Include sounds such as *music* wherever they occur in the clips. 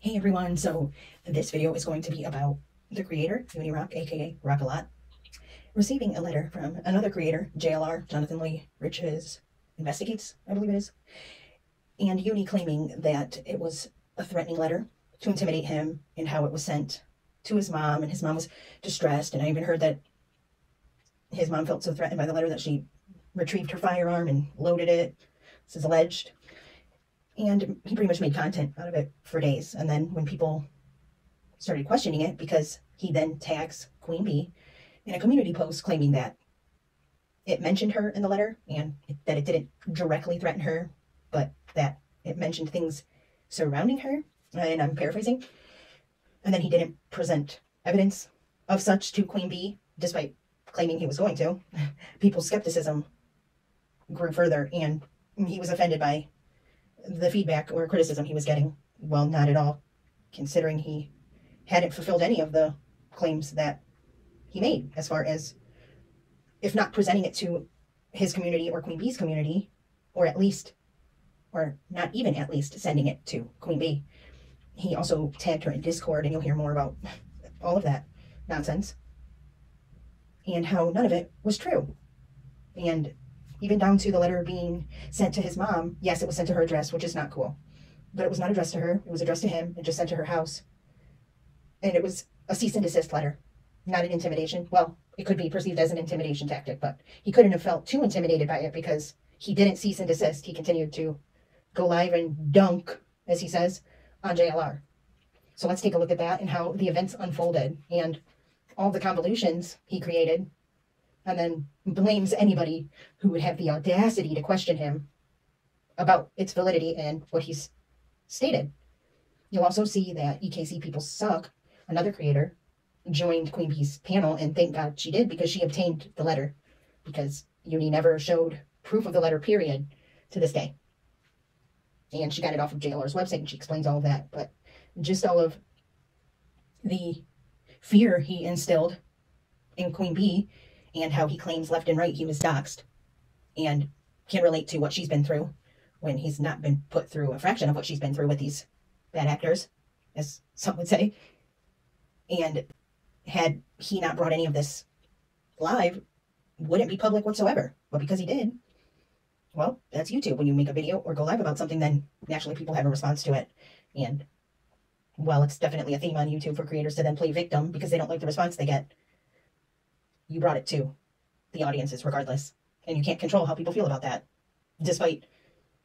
Hey everyone, so this video is going to be about the creator, Uni Rock, aka Rock a Lot, receiving a letter from another creator, JLR, Jonathan Lee Riches Investigates, I believe it is, and Uni claiming that it was a threatening letter to intimidate him and how it was sent to his mom, and his mom was distressed, and I even heard that his mom felt so threatened by the letter that she retrieved her firearm and loaded it. This is alleged and he pretty much made content out of it for days. And then when people started questioning it, because he then tags Queen Bee in a community post claiming that it mentioned her in the letter and that it didn't directly threaten her, but that it mentioned things surrounding her. And I'm paraphrasing. And then he didn't present evidence of such to Queen Bee, despite claiming he was going to. *laughs* People's skepticism grew further, and he was offended by the feedback or criticism he was getting, well, not at all, considering he hadn't fulfilled any of the claims that he made as far as if not presenting it to his community or Queen Bee's community, or at least, or not even at least sending it to Queen Bee. He also tagged her in Discord, and you'll hear more about all of that nonsense and how none of it was true. And even down to the letter being sent to his mom. Yes, it was sent to her address, which is not cool. But it was not addressed to her. It was addressed to him and just sent to her house. And it was a cease and desist letter, not an intimidation. Well, it could be perceived as an intimidation tactic, but he couldn't have felt too intimidated by it because he didn't cease and desist. He continued to go live and dunk, as he says, on JLR. So let's take a look at that and how the events unfolded and all the convolutions he created and then blames anybody who would have the audacity to question him about its validity and what he's stated. You'll also see that EKC People Suck, another creator, joined Queen Bee's panel, and thank God she did because she obtained the letter. Because Uni never showed proof of the letter, period, to this day. And she got it off of JLR's website and she explains all of that. But just all of the fear he instilled in Queen Bee and how he claims left and right he was doxxed and can relate to what she's been through when he's not been put through a fraction of what she's been through with these bad actors, as some would say. And had he not brought any of this live, wouldn't be public whatsoever. But because he did, well, that's YouTube. When you make a video or go live about something, then naturally people have a response to it. And well, it's definitely a theme on YouTube for creators to then play victim because they don't like the response they get you brought it to the audiences regardless. And you can't control how people feel about that, despite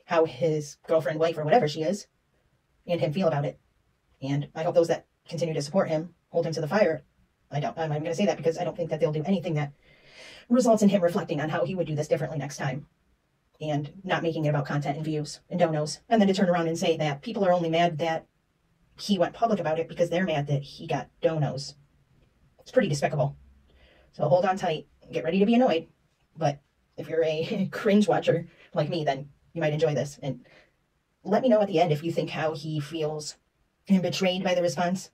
how his girlfriend, wife, or whatever she is, and him feel about it. And I hope those that continue to support him hold him to the fire. I don't, I'm, I'm going to say that because I don't think that they'll do anything that results in him reflecting on how he would do this differently next time and not making it about content and views and donos. And then to turn around and say that people are only mad that he went public about it because they're mad that he got donos. It's pretty despicable. So hold on tight. Get ready to be annoyed. But if you're a *laughs* cringe watcher like me, then you might enjoy this. And let me know at the end if you think how he feels and betrayed by the response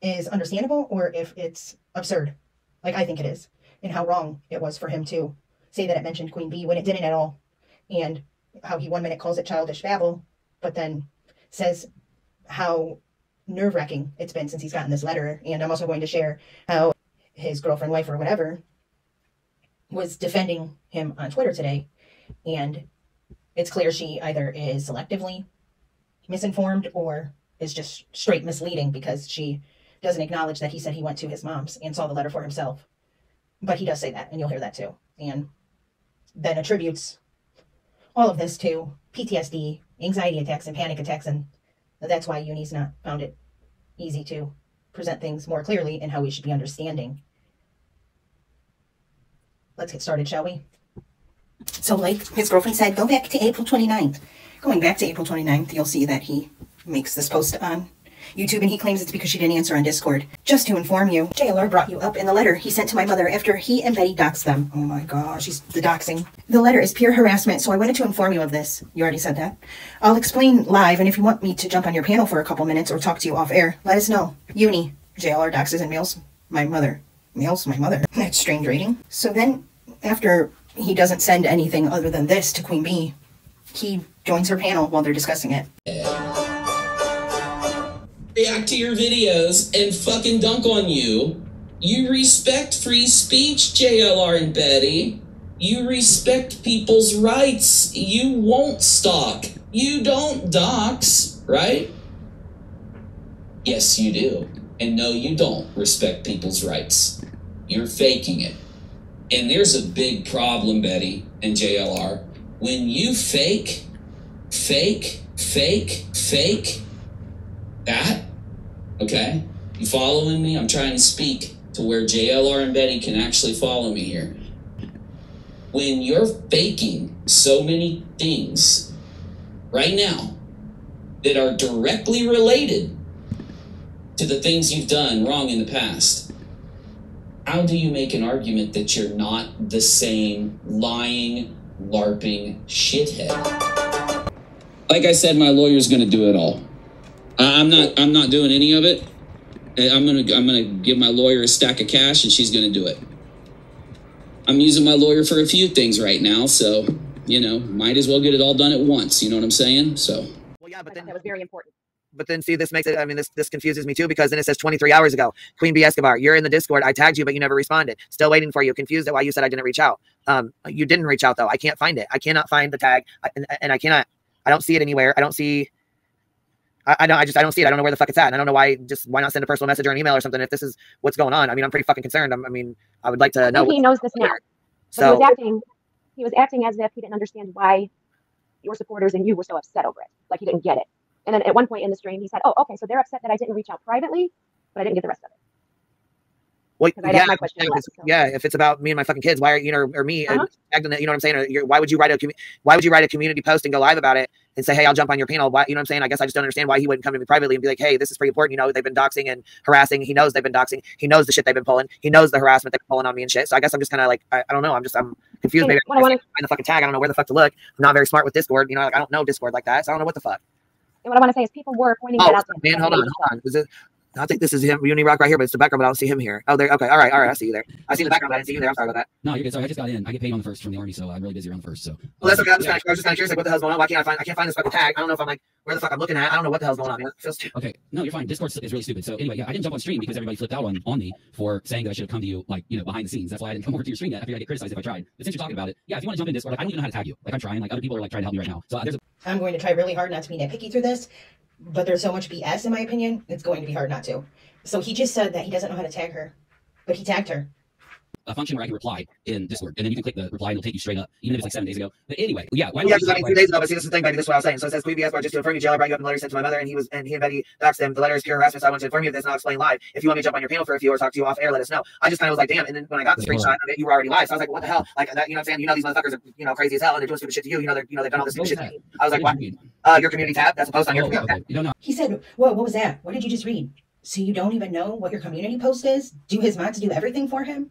is understandable or if it's absurd, like I think it is, and how wrong it was for him to say that it mentioned Queen Bee when it didn't at all, and how he one minute calls it childish babble, but then says how nerve wracking it's been since he's gotten this letter. And I'm also going to share how his girlfriend, wife, or whatever, was defending him on Twitter today. And it's clear she either is selectively misinformed or is just straight misleading because she doesn't acknowledge that he said he went to his mom's and saw the letter for himself. But he does say that, and you'll hear that too. And then attributes all of this to PTSD, anxiety attacks, and panic attacks. And that's why Uni's not found it easy to present things more clearly and how we should be understanding let's get started, shall we? So, like his girlfriend said, go back to April 29th. Going back to April 29th, you'll see that he makes this post on YouTube and he claims it's because she didn't answer on Discord. Just to inform you, JLR brought you up in the letter he sent to my mother after he and Betty doxed them. Oh my gosh, he's the doxing. The letter is pure harassment, so I wanted to inform you of this. You already said that. I'll explain live, and if you want me to jump on your panel for a couple minutes or talk to you off air, let us know. Uni, JLR doxes and mails my mother. Mails my mother. *laughs* That's strange rating. So then after he doesn't send anything other than this to Queen Bee, he joins her panel while they're discussing it. react to your videos and fucking dunk on you. You respect free speech, JLR and Betty. You respect people's rights. You won't stalk. You don't dox, right? Yes, you do. And no, you don't respect people's rights. You're faking it. And there's a big problem, Betty and JLR. When you fake, fake, fake, fake that, okay? You following me? I'm trying to speak to where JLR and Betty can actually follow me here. When you're faking so many things right now that are directly related to the things you've done wrong in the past, how do you make an argument that you're not the same lying, LARPing shithead? Like I said, my lawyer's going to do it all. I'm not. I'm not doing any of it. I'm gonna. I'm gonna give my lawyer a stack of cash, and she's gonna do it. I'm using my lawyer for a few things right now, so you know, might as well get it all done at once. You know what I'm saying? So. Well, yeah, but then that was very important. But then see this makes it i mean this this confuses me too because then it says 23 hours ago queen b escobar you're in the discord i tagged you but you never responded still waiting for you confused at why you said i didn't reach out um you didn't reach out though i can't find it i cannot find the tag I- and, and i cannot i don't see it anywhere i don't see I, I don't. I just. I don't see it. I don't know where the fuck it's at. And I don't know why. Just why not send a personal message or an email or something if this is what's going on. I mean, I'm pretty fucking concerned. I'm, I mean, I would like to know. he knows this now. But he So was acting he was acting as if he didn't understand why your supporters and you were so upset over it. Like he didn't get it. And then at one point in the stream he said, Oh, okay, so they're upset that I didn't reach out privately, but I didn't get the rest of it. Well, yeah, yeah, 'cause- so. yeah, if it's about me and my fucking kids, why are you know, or me Uh-huh. acting that- you know what I'm saying? Or you're, why would you write a commu- why would you write a community post and go live about it and say, hey, I'll jump on your panel? Why, you know what I'm saying? I guess I just don't understand why he wouldn't come to me privately and be like, hey, this is pretty important. You know, they've been doxing and harassing. He knows they've been doxing. He knows the shit they've been pulling. He knows the harassment they're pulling on me and shit. So I guess I'm just kind of like, I, I don't know. I'm just I'm confused. Hey, Maybe I I wanna- find the fucking tag. I don't know where the fuck to look. I'm not very smart with Discord. You know, like, I don't know Discord like that, so I don't know what the fuck. And what I want to say is people were pointing Oh, that out man, hold on, hold on. It? I think this is him, Uni Rock right here, but it's the background, but I don't see him here. Oh, there. Okay, all right, all right. I see you there. I see the background, but I didn't see you there. I'm sorry about that. No, you're good. Sorry, I just got in. I get paid on the first from the army, so I'm really busy around the first. So. Well, that's okay. I'm just Yeah. kind of, I was just kind of curious, like, what the hell's going on? Why can't I find? I can't find this fucking tag. I don't know if I'm like where the fuck I'm looking at. I don't know what the hell's going on. Man. It feels too. Okay, no, you're fine. Discord is really stupid. So anyway, yeah, I didn't jump on stream because everybody flipped out on, on me for saying that I should have come to you like you know behind the scenes. That's why I didn't come over to your stream yet. I figured I'd get criticized if I tried. But since you're talking about it, yeah, if you want to jump in Discord, like, I don't even know how to tag you. Like I'm trying. Like other people are like trying to help me right now. So uh, there's a I'm going to try really hard not to be nitpicky through this, but there's so much BS in my opinion, it's going to be hard not to. So he just said that he doesn't know how to tag her, but he tagged her. A function where I can reply in Discord, and then you can click the reply, and it'll take you straight up, even if it's like seven days ago. But anyway, yeah, why Yeah, don't because I mean, two days ago, but see, this is the thing, baby. This is what I was saying. So it says, Queen BS, just to inform you, JLR brought you up in the letter sent to my mother, and he was, and he and Betty doxed him. The letter is pure harassment, so I want to inform you of this, and I'll explain live. If you want me to jump on your panel for a few or talk to you off air, let us know. I just kind of was like, damn. And then when I got the screenshot of it, you were already live. So I was like, what the hell? Like that, you know what I'm saying? You know, these motherfuckers are, you know, crazy as hell, and they're doing stupid shit to you. You know, they're, you know, they've done all this stupid shit. to that? me. I was like, What what? you? Uh, your community tab. That's a post on your Oh, community okay. You don't know. He said, Whoa, what was that? What did you just read? So you don't even know what your community post is? Do his mods do everything for him?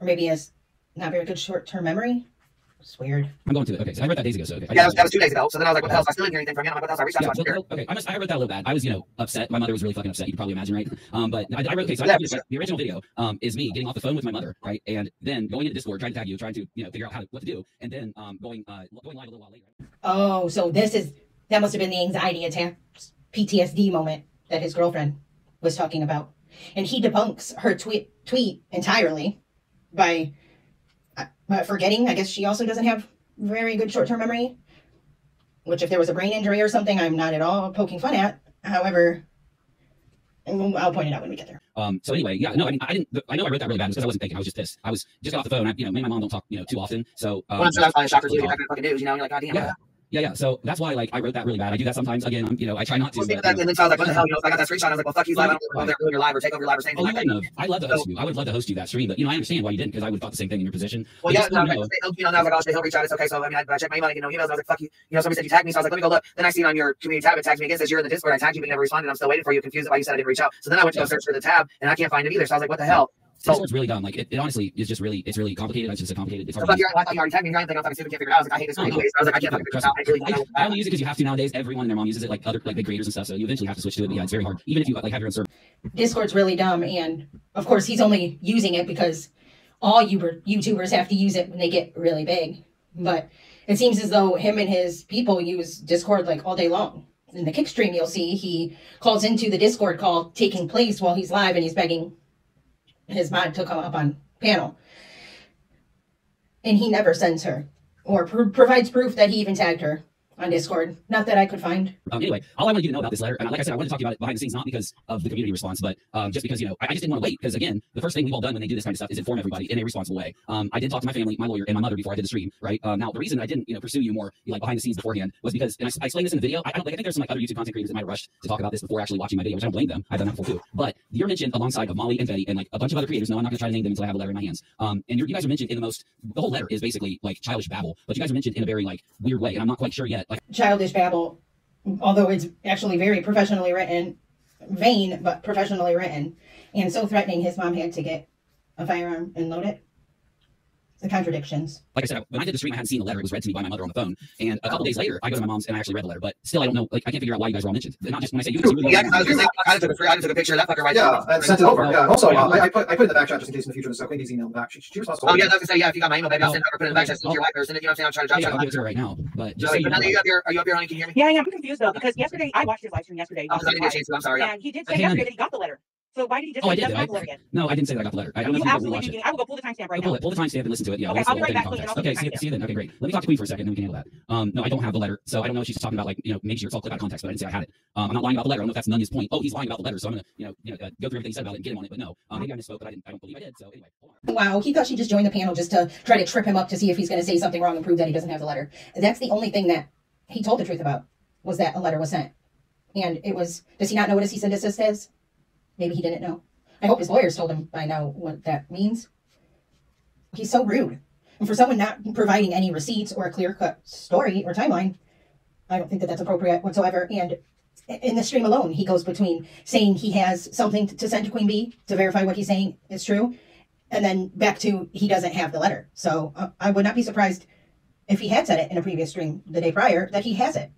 Or maybe he has not very good short term memory? It's weird. I'm going to it. Okay, so I read that days ago. So okay. I Yeah, that was, that was two days ago. So then I was like, what the hell? So I still didn't hear anything from him. I'm like, what the hell? So I reached out Yeah, to my well, okay. I must. I read that a little bad. I was, you know, upset. My mother was really fucking upset. You can probably imagine, right? Um, but I, I wrote. Okay, so I, Yeah, the, sure. the original video um is me getting off the phone with my mother, right, and then going into Discord, trying to tag you, trying to, you know, figure out how to, what to do, and then um going uh going live a little while later. Oh, so this is that must have been the anxiety attack PTSD moment that his girlfriend was talking about. And he debunks her tweet tweet entirely by uh, uh, forgetting. I guess she also doesn't have very good short term memory. Which, if there was a brain injury or something, I'm not at all poking fun at. However, I'll point it out when we get there. Um, so anyway, yeah, no, I mean, I didn't. I know I wrote that really bad because I wasn't thinking. I was just pissed. I was just got off the phone. I, you know, me and my mom don't talk, you know, too often. So um, Well, I'm sure that's probably a shocker too. Yeah. You're not gonna fucking do, you know? You're like, God damn. Yeah. Yeah, yeah. So that's why, like, I wrote that really bad. I do that sometimes. Again, I'm, you know, I try not to. Well, But, that, and then so I was like, what the hell? You know, if I got that screenshot, I was like, well, fuck, he's live. I don't if they're ruin your live or take over your live or say Oh, you like wouldn't have. I'd love to host you. I would love to host you that stream, but you know, I understand why you didn't because I would have thought the same thing in your position. Well, But yeah, no, so you no, know- you know, now I was like, oh, shit, he'll reach out. It's okay. So, I mean, I, I checked my email, you know, emails. I was like, fuck you. You know, somebody said you tagged me. So I was like, let me go look. Then I see it on your community tab. It tags me again. Says you're in the Discord. I tagged you, but you never responded. I'm still waiting for you. Confused why you said I didn't reach out. So then I went to go search for the tab, and I can't find it either. So I was like, what the hell? So, Discord's really dumb. Like, it, it honestly is just really, it's really complicated. It's just a complicated. It's so hard. I to thought you I thought you already tagged me. You're anything. I'm fucking stupid. Can't figure it out. I was like, I hate this Oh, no. I was like, I can't fucking figure it out. I really don't. I only use it because you have to nowadays. Everyone and their mom uses it, like other like big creators and stuff. So you eventually have to switch to it. But yeah, it's very hard. Even if you like have your own server. Discord's really dumb, and of course, he's only using it because all Uber YouTubers have to use it when they get really big. But it seems as though him and his people use Discord like all day long. in the kick stream, you'll see he calls into the Discord call taking place while he's live and he's begging his mod to come up on panel. And he never sends her or pr- provides proof that he even tagged her on Discord. Not that I could find. Um, anyway, all I wanted you to know about this letter, and like I said, I wanted to talk to you about it behind the scenes, not because of the community response, but um, just because you know I, I just didn't want to wait. Because again, the first thing we've all done when they do this kind of stuff is inform everybody in a responsible way. Um, I did talk to my family, my lawyer, and my mother before I did the stream. Right um, now, the reason I didn't you know pursue you more like behind the scenes beforehand was because, and I, I explained this in the video. I, I don't like I think there's some like other YouTube content creators that might rushed to talk about this before actually watching my video, which I don't blame them. I've done that before too. But you're mentioned alongside of Molly and Betty and like a bunch of other creators. No, I'm not going to try to name them until I have a letter in my hands. Um, and you guys are mentioned in the most. The whole letter is basically like childish babble, but you guys are mentioned in a very like weird way, and I'm not quite sure yet. Like childish babble, although it's actually very professionally written, vain but professionally written, and so threatening his mom had to get a firearm and load it. The contradictions. like I said, when I did the stream, I hadn't seen the letter. It was read to me by my mother on the phone. And a couple days later, I go to my mom's and I actually read the letter. But still, I don't know. Like, I can't figure out why you guys were all mentioned. Not just when I say you. guys, you really Yeah, are. 'cause I was gonna say, I kind took a, I took a picture of that fucker right Yeah, there. and sent it over. Yeah, also, Right. I, I put I put it in the back chat just in case in the future. So Queenie's email back. She, she responds to all Oh yeah, it. I was gonna say yeah. If you got my email, baby, I'll send it over. Put it in the back chat. Send oh. it to your wife or send it. You know what I'm saying? I'm trying to Yeah, drop. I'll give it to her right now. But just So, so you but know, you up here? Are you up here, honey? Can you hear me? Yeah, yeah, I'm confused though because yesterday I watched his live stream yesterday. Oh, 'cause I didn't get a chance to. I'm sorry. And he did say Hey, yesterday that he got the letter. So why did he just Oh, say I he did, I- have the letter yet? no, I didn't say that I got the letter. I don't know if you absolutely watch did. it. I will go pull the timestamp right Go pull now. it. Pull the timestamp and listen to it. Yeah, Okay, let's I'll go be right back, the please, and I'll context. pull Okay, the see, see you then. Okay, great. Let me talk to Queen for a second, then we can handle that. Um, no, I don't have the letter, so I don't know if she's just talking about like you know making sure it's all clip out of context, but I didn't say I had it. Um, I'm not lying about the letter. I don't know if that's Nunya's point. Oh, he's lying about the letter, so I'm gonna you know you know uh, go through everything he said about it and get him on it. But no, um, maybe I misspoke, but I didn't. I don't believe I did. So anyway. Wow, he thought she just joined the panel just to try to trip him up to see if he's going to say something wrong and prove that he doesn't have the letter. That's the only thing that he told the truth about was that a letter was sent, and it was. Does he not know what a cease and desist is? Maybe he didn't know. I hope his lawyers told him by now what that means. He's so rude, and for someone not providing any receipts or a clear cut story or timeline, I don't think that that's appropriate whatsoever. And in the stream alone, he goes between saying he has something to send to Queen Bee to verify what he's saying is true, and then back to he doesn't have the letter. So uh, I would not be surprised if he had said it in a previous stream the day prior that he has it.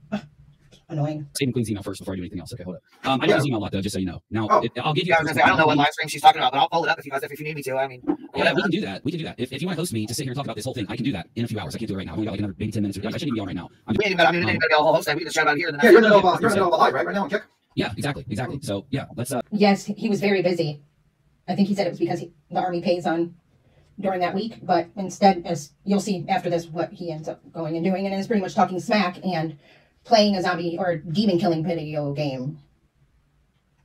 Annoying. Saving Queen's email first before I do anything else. Okay, hold up. Um, I know his email a lot though, just so you know. Now, Oh. it, I'll give you. Yeah, I was gonna say I don't know what live stream she's talking about, but I'll pull it up if you guys if you need me to. I mean, Yeah, whatever. we can do that. We can do that. If, if you want to host me to sit here and talk about this whole thing, I can do that in a few hours. I can't do it right now. I've only got like another maybe ten minutes. Or, I shouldn't even be on right now. I'm We ain't even, I mean, we ain't even a whole host. thing. We can just chat about it here. in the Yeah, you're in the middle of a, you're in the middle of a live right right now on Kick. yeah, exactly, exactly. So yeah, let's. Uh, Yes, he was very busy. I think he said it was because he, the army pays on during that week, but instead, as you'll see after this, what he ends up going and doing, and is pretty much talking smack and playing a zombie or demon killing video game.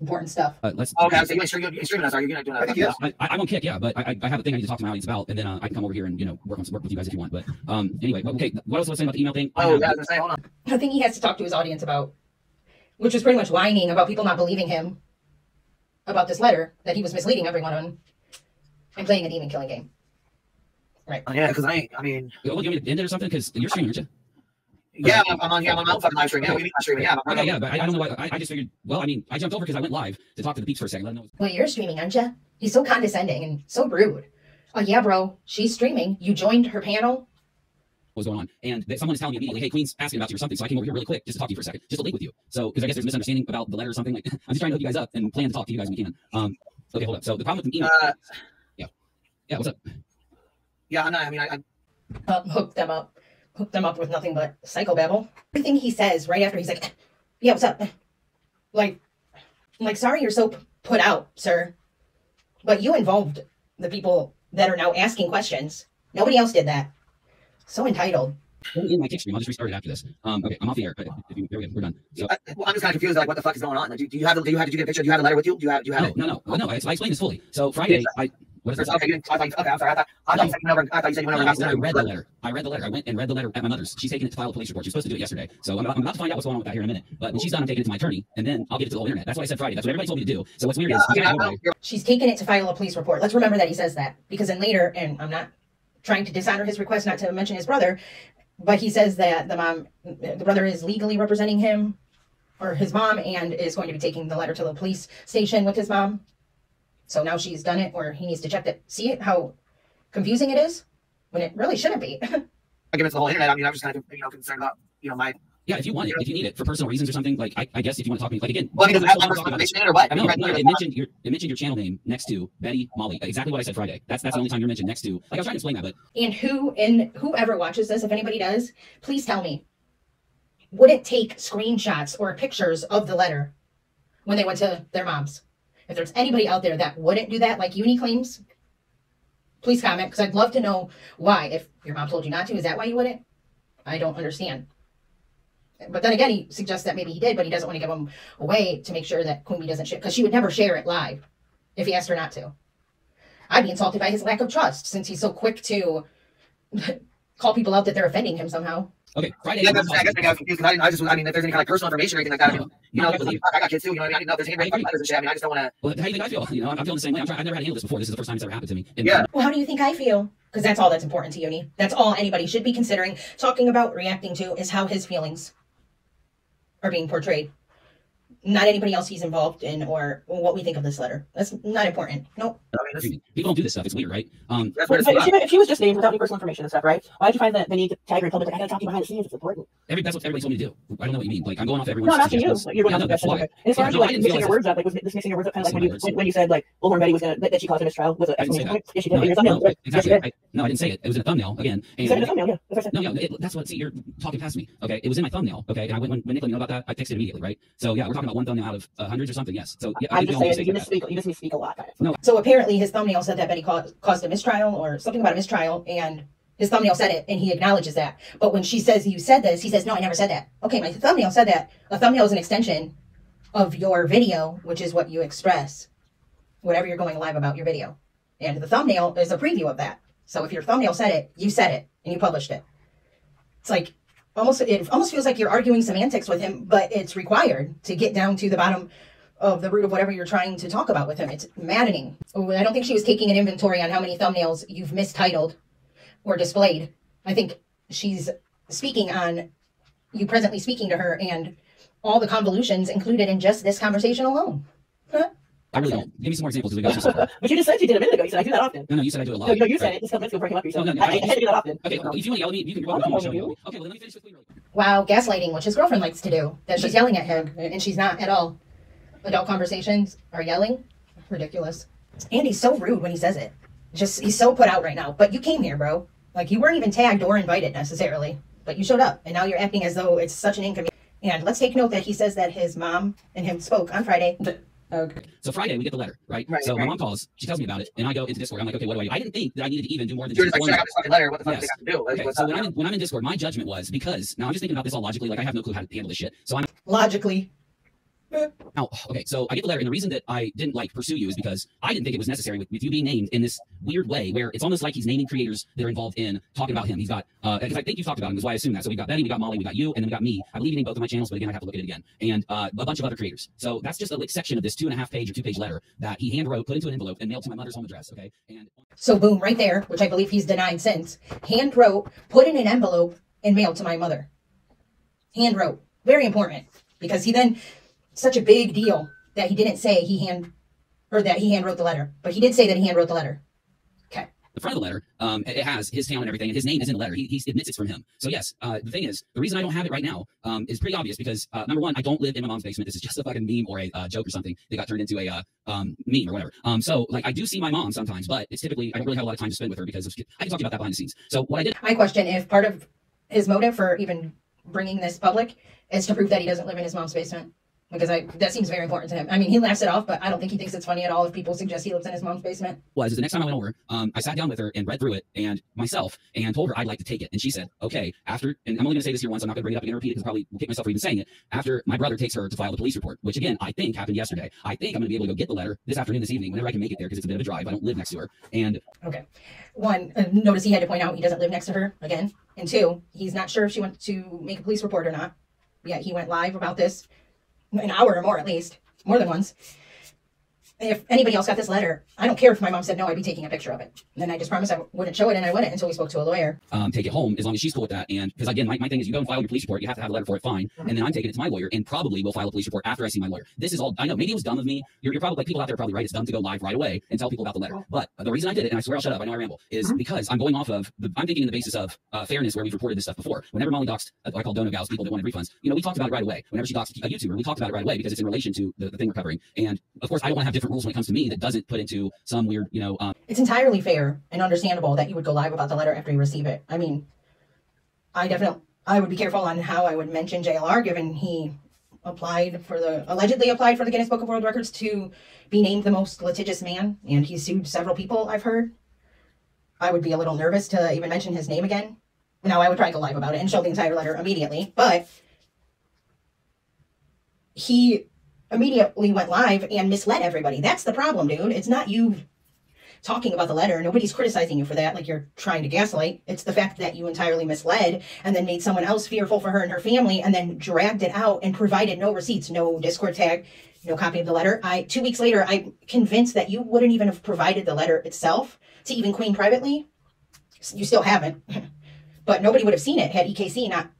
Important stuff. uh, let's. Okay, so you ain't streaming, you ain't streaming us, are you? You're not doing I that. think he. I, I, I'm on kick, yeah, but I, I- I have a thing I need to talk to my audience about, and then uh, I can come over here and you know work on work with you guys if you want. But um, anyway, okay. What else was I saying about the email thing? Oh, have- yeah, I was gonna say, hold on. I think he has to talk to his audience about, which was pretty much whining about people not believing him about this letter that he was misleading everyone on and playing a demon killing game. Oh, Yeah, because I ain't. I mean, Well, you want me to end it or something? Because you're streaming, aren't you? Yeah, I'm, I'm on here. I'm on my fucking live stream. Yeah, we mean live streaming. Yeah, I'm, Okay, yeah, but I, I don't know why. I, I just figured. Well, I mean, I jumped over because I went live to talk to the peeps for a second. Let them know Well, you're streaming, aren't you? He's so condescending and so rude. Oh yeah, bro. She's streaming. You joined her panel. what's going on, and that someone is telling me immediately, "Hey, Queen's asking about you or something." So I came over here really quick just to talk to you for a second, just to link with you. So because I guess there's a misunderstanding about the letter or something. Like *laughs* I'm just trying to hook you guys up and plan to talk to you guys when we can. Um, okay, hold up. So the problem with the email. Uh, Yeah, what's up? yeah, I'm not. I mean, I, I Uh, hook them up. Hook them up with nothing but psychobabble. Everything he says right after he's like, "Yeah, what's up?" Like, like, sorry you're so p- put out, sir, but you involved the people that are now asking questions. Nobody else did that. So entitled. In my kick stream, I'll just restart it after this. Um, okay, I'm off the air. If you, there we go. We're done. So, I, well, I'm just kind of confused. Like, what the fuck is going on? Do, do you have? Do you have? Did you get a picture? Do you have a letter with you? Do you have? Do you have? no, it? no, no, no, no. I, I explained this fully. So Friday, I what is this? Okay, you didn't, I thought, you- okay, I'm sorry. I thought, I thought you said you went over. I thought you said you went over. No, I said I read the letter. I read the letter. I went and read the letter at my mother's. She's taking it to file a police report. She was supposed to do it yesterday. So I'm about, I'm about to find out what's going on with that here in a minute. But when she's done, I'm taking it to my attorney, and then I'll give it to the whole internet. That's what I said Friday. That's what everybody told me to do. So what's weird Yeah, is I mean, I guys know know- you're She's taken it to file a police report. Let's remember that he says that because then later, and I'm not trying to dishonor his request not to mention his brother, but he says that the mom, the brother is legally representing him or his mom and is going to be taking the letter to the police station with his mom. So now she's done it, or he needs to check that. See it how confusing it is when it really shouldn't be. I give it to the whole internet. I mean, I'm just kind of you know concerned about you know my. Yeah, if you want it, if you need it for personal reasons or something, like I, I guess if you want to talk to me, like again, Well, I mean, does it have my personal talking about this. information in it or what? I mean, No, no, it mentioned your it mentioned your channel name next to Betty Molly. Exactly what I said Friday. That's that's the only time you're mentioned next to. Like I was trying to explain that, but and who and whoever watches this, if anybody does, please tell me wouldn't take screenshots or pictures of the letter when they went to their moms. If there's anybody out there that wouldn't do that, like Uni claims, please comment because I'd love to know why. If your mom told you not to, is that why you wouldn't? I don't understand. But then again, he suggests that maybe he did, but he doesn't want to give them away to make sure that Queen Bee doesn't share because she would never share it live if he asked her not to. I'd be insulted by his lack of trust since he's so quick to *laughs* call people out that they're offending him somehow. Okay, Friday. Yeah, that's, I guess calls I me. got confused. 'cause I, didn't, I just, I mean, if there's any kind of personal information or anything like that, I mean, you know, I believe- I got kids too. You know, what I mean, I didn't know if there's handwritten letters and shit. I mean, I just don't want to. Well, how do you think I feel? You know, I'm, I'm feeling the same way. I'm trying, I've never had to handle this before. This is the first time it's ever happened to me. And, Yeah. Well, how do you think I feel? Because that's all that's important to Uni. That's all anybody should be considering, talking about, reacting to, is how his feelings are being portrayed. Not anybody else he's involved in or what we think of this letter. That's not important. Nope. I mean, people don't do this stuff. It's weird, right? Um, that's what it's if, she, if she was just named without any personal information and stuff, right? Why did you find that the need to tag her in public? Like, I gotta talk to you behind the scenes. It's important. every, that's what everybody told me to do. I don't know what you mean. Like, I'm going off everyone's No, not to you. You're going Yeah, off no, the that's why. And as far Yeah, as no, you I like didn't mixing feel your words up, like was this mixing your words up kind of like when you when, when you said like Bullhorn Betty was gonna that, that she caused a mistrial was an I didn't say exclamation that. point? Yes, she No, did. In your I- thumbnail. no, Yes, exactly. you. I, no, I didn't say it. It was in a thumbnail again. You said in And the thumbnail, yeah. That's what I said. no, no, it, that's what. See, you're talking past me. Okay, it was in my thumbnail. Okay, and I went when, when Nick let me know about that. I fixed it immediately, right? So yeah, we're talking about one thumbnail out of uh, hundreds or something. Yes. So yeah, I I'm just saying you like that. misspeak. You just misspeak a lot. No. So apparently his thumbnail said that Betty caused, caused a mistrial or something about a mistrial, and his thumbnail said it, and he acknowledges that. But when she says you said this, he says, no, I never said that. Okay, my thumbnail said that. A thumbnail is an extension of your video, which is what you express, whatever you're going live about your video. And the thumbnail is a preview of that. So if your thumbnail said it, you said it, and you published it. It's like almost it almost feels like you're arguing semantics with him, but it's required to get down to the bottom of the root of whatever you're trying to talk about with him. It's maddening. I don't think she was taking an inventory on how many thumbnails you've mistitled or displayed. I think she's speaking on you presently speaking to her and all the convolutions included in just this conversation alone. I really don't. Give me some more examples as we go through. But you just said you did a minute ago. You said I do that often. No, no, you said I do it a lot. No, no, you said Right. it. Just let's go break him up. You No, said no, I, no. I, I do that often. Okay, well, if you want to yell at me, you can. You're I'm welcome not to yelling yell at at me. Okay, well, let me finish with Cleveland. really quick. Wow, gaslighting, which his girlfriend likes to do. That she's yelling at him and she's not at all. Adult conversations are yelling. Ridiculous. And he's so rude when he says it. Just he's so put out right now. But you came here, bro. Like you weren't even tagged or invited necessarily. But you showed up and now you're acting as though it's such an inconvenience. And let's take note that he says that his mom and him spoke on Friday. Okay. So Friday we get the letter, right? Right, so my mom calls, she tells me about it, and I go into Discord. I'm like, okay, what do I do? I didn't think that I needed to even do more than You're just just like, one check out this fucking letter. What the fuck Yes. do they have to do? Like, Okay, so when I'm in, when I'm in Discord, my judgment was because now I'm just thinking about this all logically. Like I have no clue how to handle this shit. So I'm Logically. Now okay. So I get the letter, and the reason that I didn't like pursue you is because I didn't think it was necessary with, with you being named in this weird way, where it's almost like he's naming creators that are involved in talking about him. He's got uh, because I think you talked about him. Is why I assume that. So we got Betty, we got Molly, we got you, and then we got me. I believe you named both of my channels, but again, I have to look at it again, and uh, a bunch of other creators. So that's just a like, section of this two and a half page or two page letter that he hand wrote, put into an envelope, and mailed to my mother's home address. Okay, and So boom, right there, which I believe he's denied since. Hand wrote, put in an envelope, and mailed to my mother. Hand wrote. Very important. Because he then such a big deal that he didn't say he hand or that he hand wrote the letter. But he did say that he hand wrote the letter. Okay. the front of the letter, um, it has his town and everything, and his name is in the letter. He, he admits it's from him. So yes, uh, the thing is, the reason I don't have it right now um, is pretty obvious because uh, number one, I don't live in my mom's basement. This is just a fucking meme or a uh, joke or something that got turned into a uh, um, meme or whatever. Um, so like I do see my mom sometimes, but it's typically I don't really have a lot of time to spend with her because of, I can talk about that behind the scenes. So what I did I question if part of his motive for even bringing this public is to prove that he doesn't live in his mom's basement. Because I that seems very important to him. I mean, he laughs it off, but I don't think he thinks it's funny at all if people suggest he lives in his mom's basement. was is the next time I went over, um, I sat down with her and read through it and myself and told her I'd like to take it. And she said, okay, after, and I'm only going to say this here once, I'm not going to bring it up again and repeat it because I probably will kick myself for even saying it. After my brother takes her to file the police report, which again, I think happened yesterday. I think I'm going to be able to go get the letter this afternoon, this evening, whenever I can make it there because it's a bit of a drive. I don't live next to her. And okay, One, uh, notice he had to point out he doesn't live next to her again. And two, he's not sure if she went to make a police report or not. Yet he went live about this an hour or more at least, more than once. If anybody else got this letter, I don't care if my mom said no, I'd be taking a picture of it. And then I just promised I wouldn't show it, and I wouldn't until we spoke to a lawyer. um, take it home as long as she's cool with that. And because again, my, my thing is you go and file your police report, you have to have a letter for it, fine. And then I'm taking it to my lawyer and probably will file a police report after I see my lawyer. This is all I know. Maybe it was dumb of me. You're, you're probably like people out there probably right. It's dumb to go live right away and tell people about the letter. But the reason I did it, and I swear I'll shut up, I know I ramble, is because I'm going off of the, I'm thinking in the basis of uh, fairness where we've reported this stuff before. Whenever Molly doxed, uh, I call dono gals, people that wanted refunds, you know, we talked about it right away. Whenever she doxed a YouTuber, we talked about it right away because it's in relation to the, the thing we're covering. And of course, I don't want to have different rules when it comes to me that doesn't put into some weird, you know, um, It's entirely fair and understandable that you would go live about the letter after you receive it. I mean, I definitely I would be careful on how I would mention JLR, given he applied for the allegedly applied for the Guinness Book of World Records to be named the most litigious man, and he sued several people. I've heard. I would be a little nervous to even mention his name again. Now I would probably go live about it and show the entire letter immediately, but he immediately went live and misled everybody. That's the problem, dude. It's not you talking about the letter. Nobody's criticizing you for that, like you're trying to gaslight. It's the fact that you entirely misled and then made someone else fearful for her and her family and then dragged it out and provided no receipts, no Discord tag, no copy of the letter. I two weeks later, I'm convinced that you wouldn't even have provided the letter itself to even Queen privately. You still haven't. *laughs* but nobody would have seen it had EKC not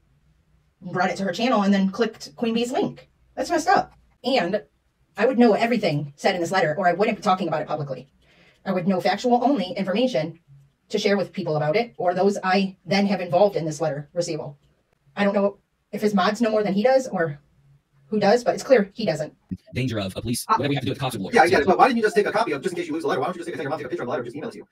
brought it to her channel and then clicked Queen Bee's link. That's messed up. And I would know everything said in this letter, or I wouldn't be talking about it publicly. I would know factual only information to share with people about it, or those I then have involved in this letter receivable. I don't know if his mods know more than he does, or who does, but it's clear he doesn't. Danger of a police, ah. whatever we have to do with the cops or lawyers. Yeah, I get it. But why didn't you just take a copy of just in case you lose the letter? Why don't you just take a, take your mom take a picture of the letter, and just email it to you?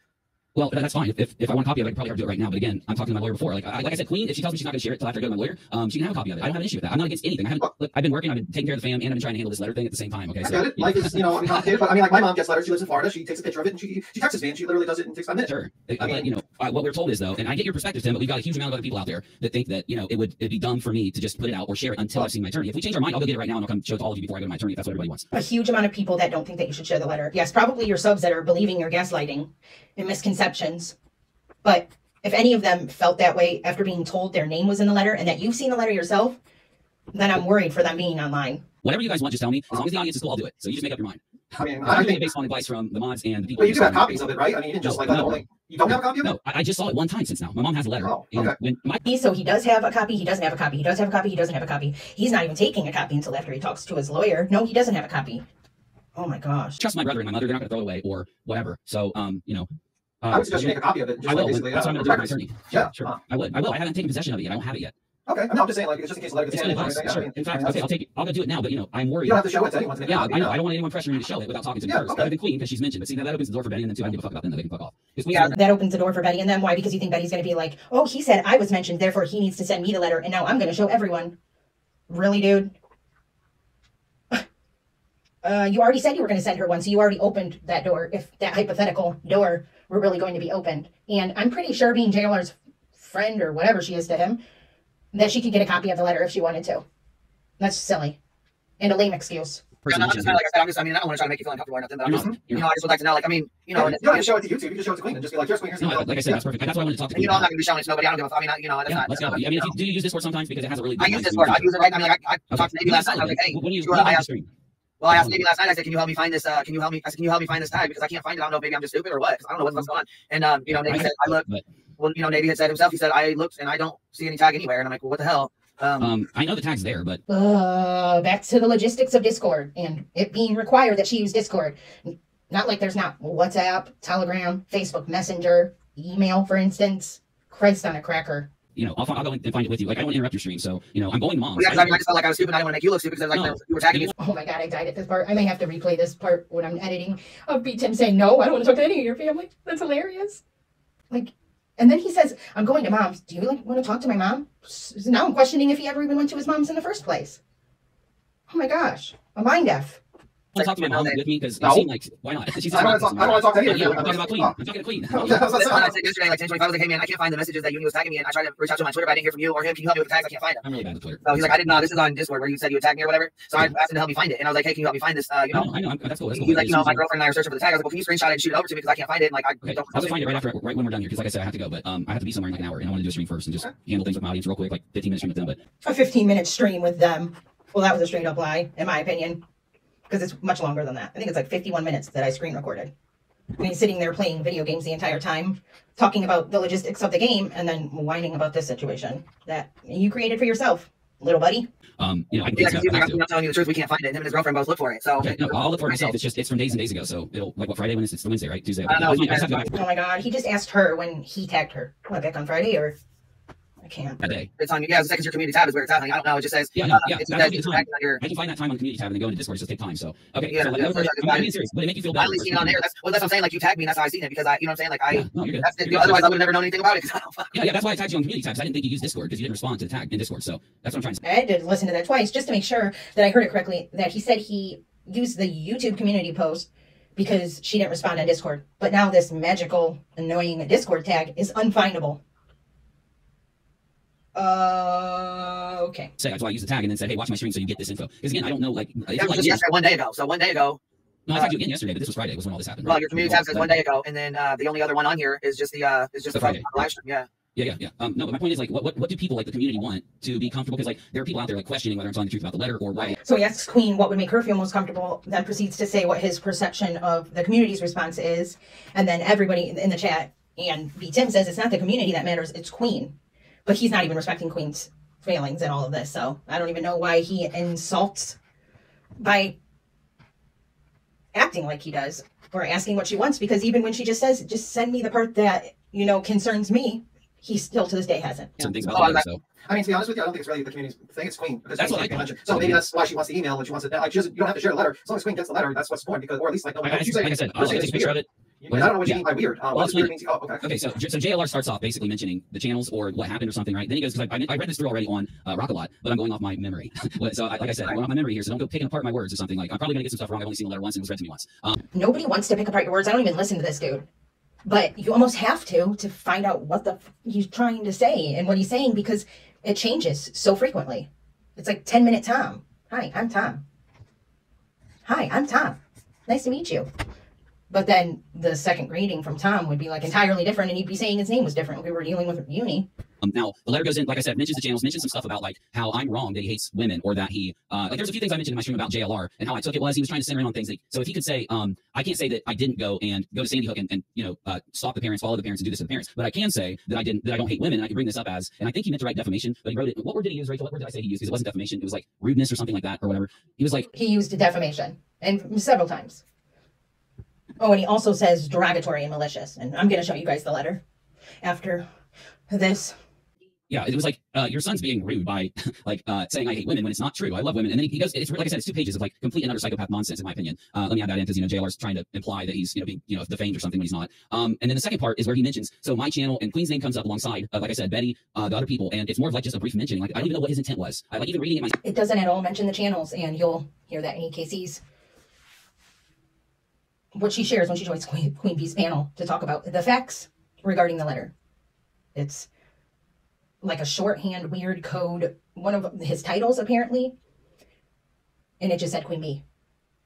Well, that's fine. If, if, if I want a copy of it, I can probably have her do it right now. But again, I'm talking to my lawyer before. Like I, like I said, Queen, if she tells me she's not going to share it until after I go to my lawyer, um, she can have a copy of it. I don't have an issue with that. I'm not against anything. I haven't. Look, I've been working. I've been taking care of the fam, and I've been trying to handle this letter thing at the same time. Okay, I get it. Life is, you know, mean, complicated. But I mean, like my mom gets letters. She lives in Florida. She takes a picture of it and she she texts me and she literally does it in takes five minutes. Sure, Uh, I mean- but you know uh, what we're told is though, and I get your perspective, Tim. But we've got a huge amount of other people out there that think that you know it would it'd be dumb for me to just put it out or share it until I've seen my attorney. If we change our mind, I'll go get it right now and I'll come show it to all of you before I go to my attorney. If that's what everybody wants. a huge amount of people that don't think that you should share the letter. Yes, probably your subs that are believing your gaslighting and misconceptions. But if any of them felt that way after being told their name was in the letter and that you've seen the letter yourself, then I'm worried for them being online. Whatever you guys want, just tell me. As long as the audience is cool, I'll do it. So you just make up your mind. I mean, I'm I doing it think. based on advice from the mods and the people. But you who do have copies of it, right? I mean, you didn't just No, like let no. it. Like, you don't have a copy of it? No, I, I just saw it one time since now. My mom has a letter. Oh, and okay. when my He- So he does have a copy, he doesn't have a copy, he does have a copy, he doesn't have a copy. He's not even taking a copy until after he talks to his lawyer. No, he doesn't have a copy. Oh my gosh. trust my brother and my mother, they're not going to throw it away or whatever. So, um, you know, uh, I would suggest you make a copy of it. Just I will. basically, That's uh, what I'm going to do with my attorney. Yeah, sure. uh. I would. I will. I haven't taken possession of it yet. I don't have it yet. Okay. No, I'm not just saying, like, it's just in case the letter gets It's or advice. anything. Sure. I mean, In fact, I mean, okay, I'll take. it. I'll go do it now. But you know, I'm worried. You don't have to show it to anyone to get Yeah, copy. I know. no. I don't want anyone pressuring me to show it without talking to me Yeah, first. okay. Other than Queen, because she's mentioned. But see, now that opens the door for Betty and them too. I don't give a fuck about them. Then they can fuck off. 'Cause Queen Yeah, that opens the door for Betty and them. Why? Because you think Betty's going to be like, oh, he said I was mentioned, therefore he needs to send me the letter, and now I'm going to show everyone. Really, dude? Uh, you already said you were going to send her one, so you already opened that door. If that hypothetical door were really going to be opened, and I'm pretty sure, being JLR's friend or whatever she is to him, that she could get a copy of the letter if she wanted to. That's silly, and a lame excuse. Yeah, no, I'm just kinda, like I said, I'm just, I mean, I don't want to try to make you feel uncomfortable or nothing, but I'm just, you You're know, I just would like to know, like, I mean, you know, Yeah, and, you don't have to show it to YouTube. You can just show it to Queen and just be like, here's Queen, here's the No, email. like I said, that's perfect. That's why I wanted to talk to and you Queen. know, I'm not going to be showing it to nobody. I don't give a fuck. I mean, I- you know, that's Yeah, not. let's go. I mean, if you, do you use Discord sometimes because it has a really. I use nice Discord. I use it right. I mean, like, I, I Okay. talked to Navy Well, last night. I was like, hey, when you, sure, when you I have asked, the stream. Well, I asked Navy last night. I said, can you help me find this? Uh, can you help me? I said, can you help me find this tag because I can't find it. I don't know. if Maybe I'm just stupid or what? I don't know what's, what's going on. And um, you know, Navy I- said, I looked. Well, you know, Navy had said himself. He said, I looked and I don't see any tag anywhere. And I'm like, well, what the hell? Um, Um, I know the tag's there, but Uh, back to the logistics of Discord and it being required that she use Discord. Not like there's not WhatsApp, Telegram, Facebook Messenger, email, for instance. Christ on a cracker. You know, I'll, fi- I'll go and find it with you. Like I don't want to interrupt your stream, so you know, I'm going to mom's. yeah, 'cause I mean, I just felt like I was stupid. I didn't want to make you look stupid because like No. you were tagging me. Oh my god, I died at this part. I may have to replay this part when I'm editing of B Tim saying, No, I don't want to talk to any of your family. That's hilarious. Like, and then he says, I'm going to mom's. Do you like want to talk to my mom? So now I'm questioning if he ever even went to his mom's in the first place. Oh my gosh, a mind F. I want to talk to my mom with me because No. it seemed like why not? She's I don't want to talk. I don't want to talk to any of Yeah, you. I'm talking about Queen. Oh. I'm talking to that's- *laughs* I said yesterday, like 10, 25, I was like, hey man, I can't find the messages that Uni was tagging me in. I tried to reach out to him on Twitter, but I didn't hear from you or him. Can you help me with the tags? I can't find them. I'm really bad with Twitter. So he's like, I didn't know. This is on Discord where you said you would tag me or whatever. So I asked him to help me find it. And I was like, hey, can you help me find this? Uh, you know, know, I know. That's cool. That's cool. he's like, you know, my girlfriend and I are searching for the tag. I was like, well, can you screenshot it and shoot it over to me because I can't find it. And like, I Okay, don't. I'll just find it right after, right when we're done here, because like I said, I have to go. But um, I have to be somewhere in like an hour, and I want to do a stream first and just handle things with my audience real quick, like 15 minutes stream with them. But A 15 minute stream with them. Well, that was a straight up lie, in my opinion, because it's much longer than that. I think it's like 51 minutes that I screen recorded. I mean, sitting there playing video games the entire time, talking about the logistics of the game, and then whining about this situation that you created for yourself, little buddy. um, you know, I can Yeah, get because he's stuff. I like, have I'm not telling you the truth. We can't find it. And him and his girlfriend both look for it. So Okay, no, I'll look for it myself. It's just it's from days and days ago, so it'll like what Friday when it's, it's Wednesday, right? Tuesday. I don't know, I'll find- you I just have to go back. Oh my god, he just asked her when he tagged her. What, back on Friday or? I can't. that day. It's on you. Yeah, it's because your community tab is where it's at. honey. I don't know. It just says Yeah, no, uh, yeah, it's that that it's time. on your. I can find that time on the community tab and then go into Discord. It just take time. So okay, Yeah, so like, yeah, I'm, yeah, I'm yeah. being serious, but it make you feel I better. at least seen it on there. That's well, that's what I'm saying. Like you tagged me, and that's how I seen it because I, you know what I'm saying. Like I, Yeah, no, you're good. that's You're good. Otherwise, I would have never known anything about it because I don't. Yeah, yeah, that's why I tagged you on community tabs. I didn't think you used Discord because you didn't respond to the tag in Discord. So that's what I'm trying to say. I had to listen to that twice just to make sure that I heard it correctly. That he said he used the YouTube community post because she didn't respond on Discord. But now this magical, annoying Discord tag is unfindable. Uh, okay. Say that's why I used the tag and then said, hey, watch my stream so you get this info. Because again, I don't know like if That you was like yesterday, one day ago. So one day ago, no, I tagged you again yesterday, but this was Friday was when all this happened. well, right? your community Well, tab says one day ago, and then uh, the only other one on here is just the uh, is just the The Friday. live stream. Yeah. Yeah, yeah, yeah. Um, no, but my point is like, what, what, what do people like the community want to be comfortable? Because like, there are people out there like questioning whether I'm telling the truth about the letter or why. So he asks Queen what would make her feel most comfortable, then proceeds to say what his perception of the community's response is. And then everybody in the chat and B. Tim says it's not the community that matters, it's Queen. But he's not even respecting Queen's failings in all of this. So I don't even know why he insults by acting like he does or asking what she wants because even when she just says, just send me the part that, you know, concerns me, he still to this day hasn't. Something Oh, about the So I mean, to be honest with you, I don't think it's really the community's thing. It's Queen. Because That's Queen's what I mentioned. So maybe that's why she wants the email and she wants it. Like, she doesn't, you don't have to share the letter. As long as Queen gets the letter, that's what's important. Because, or at least like, no, I, I, you like I said, I'll saying take a picture of weird. It. I don't know what you Yeah. mean by weird. Um, Well, it's weird weird. Oh, okay. Okay, so so JLR starts off basically mentioning the channels or what happened or something, right? Then he goes, because I, I, I read this through already on uh, Rock a Lot, but I'm going off my memory. *laughs* So I, like I said, I'm going off my memory here, so don't go picking apart my words or something. Like I'm probably gonna get some stuff wrong. I've only seen the letter once and it was read to me once. Um, nobody wants to pick apart your words. I don't even listen to this dude. But you almost have to to find out what the f- he's trying to say and what he's saying because it changes so frequently. It's like 10 minute Tom. Hi, I'm Tom. Hi, I'm Tom. Nice to meet you. But then the second greeting from Tom would be like entirely different and he'd be saying his name was different. We were dealing with uni. Um, now the letter goes in, like I said, mentions the channels, mentions some stuff about like how I'm wrong that he hates women, or that he uh, like there's a few things I mentioned in my stream about JLR and how I took it was he was trying to center in on things. That, so if he could say, um, I can't say that I didn't go and go to Sandy Hook and, and you know uh, stalk the parents, follow the parents, and do this to the parents, but I can say that I didn't, that I don't hate women. And I can bring this up as, and I think he meant to write defamation, but he wrote it. What word did he use, Rachel? What word did I say he used? Because it wasn't defamation. It was like rudeness or something like that or whatever. He was like, He used defamation and several times. Oh, and he also says derogatory and malicious. And I'm going to show you guys the letter after this. Yeah, it was like uh, your son's being rude by *laughs* like uh, saying I hate women when it's not true. I love women, and then he goes. It's like I said, it's two pages of like complete and utter psychopath nonsense, in my opinion. Uh, let me add that in because you know JLR's trying to imply that he's you know being you know defamed or something when he's not. Um, and then the second part is where he mentions so my channel and Queen's name comes up alongside, uh, like I said, Betty, uh, the other people, and it's more of like just a brief mentioning. Like I don't even know what his intent was. I like even reading it myself. It doesn't at all mention the channels, and you'll hear that in KC's what she shares when she joins Queen, Queen Bee's panel to talk about the facts regarding the letter. It's like a shorthand, weird code, one of his titles apparently, and it just said Queen Bee.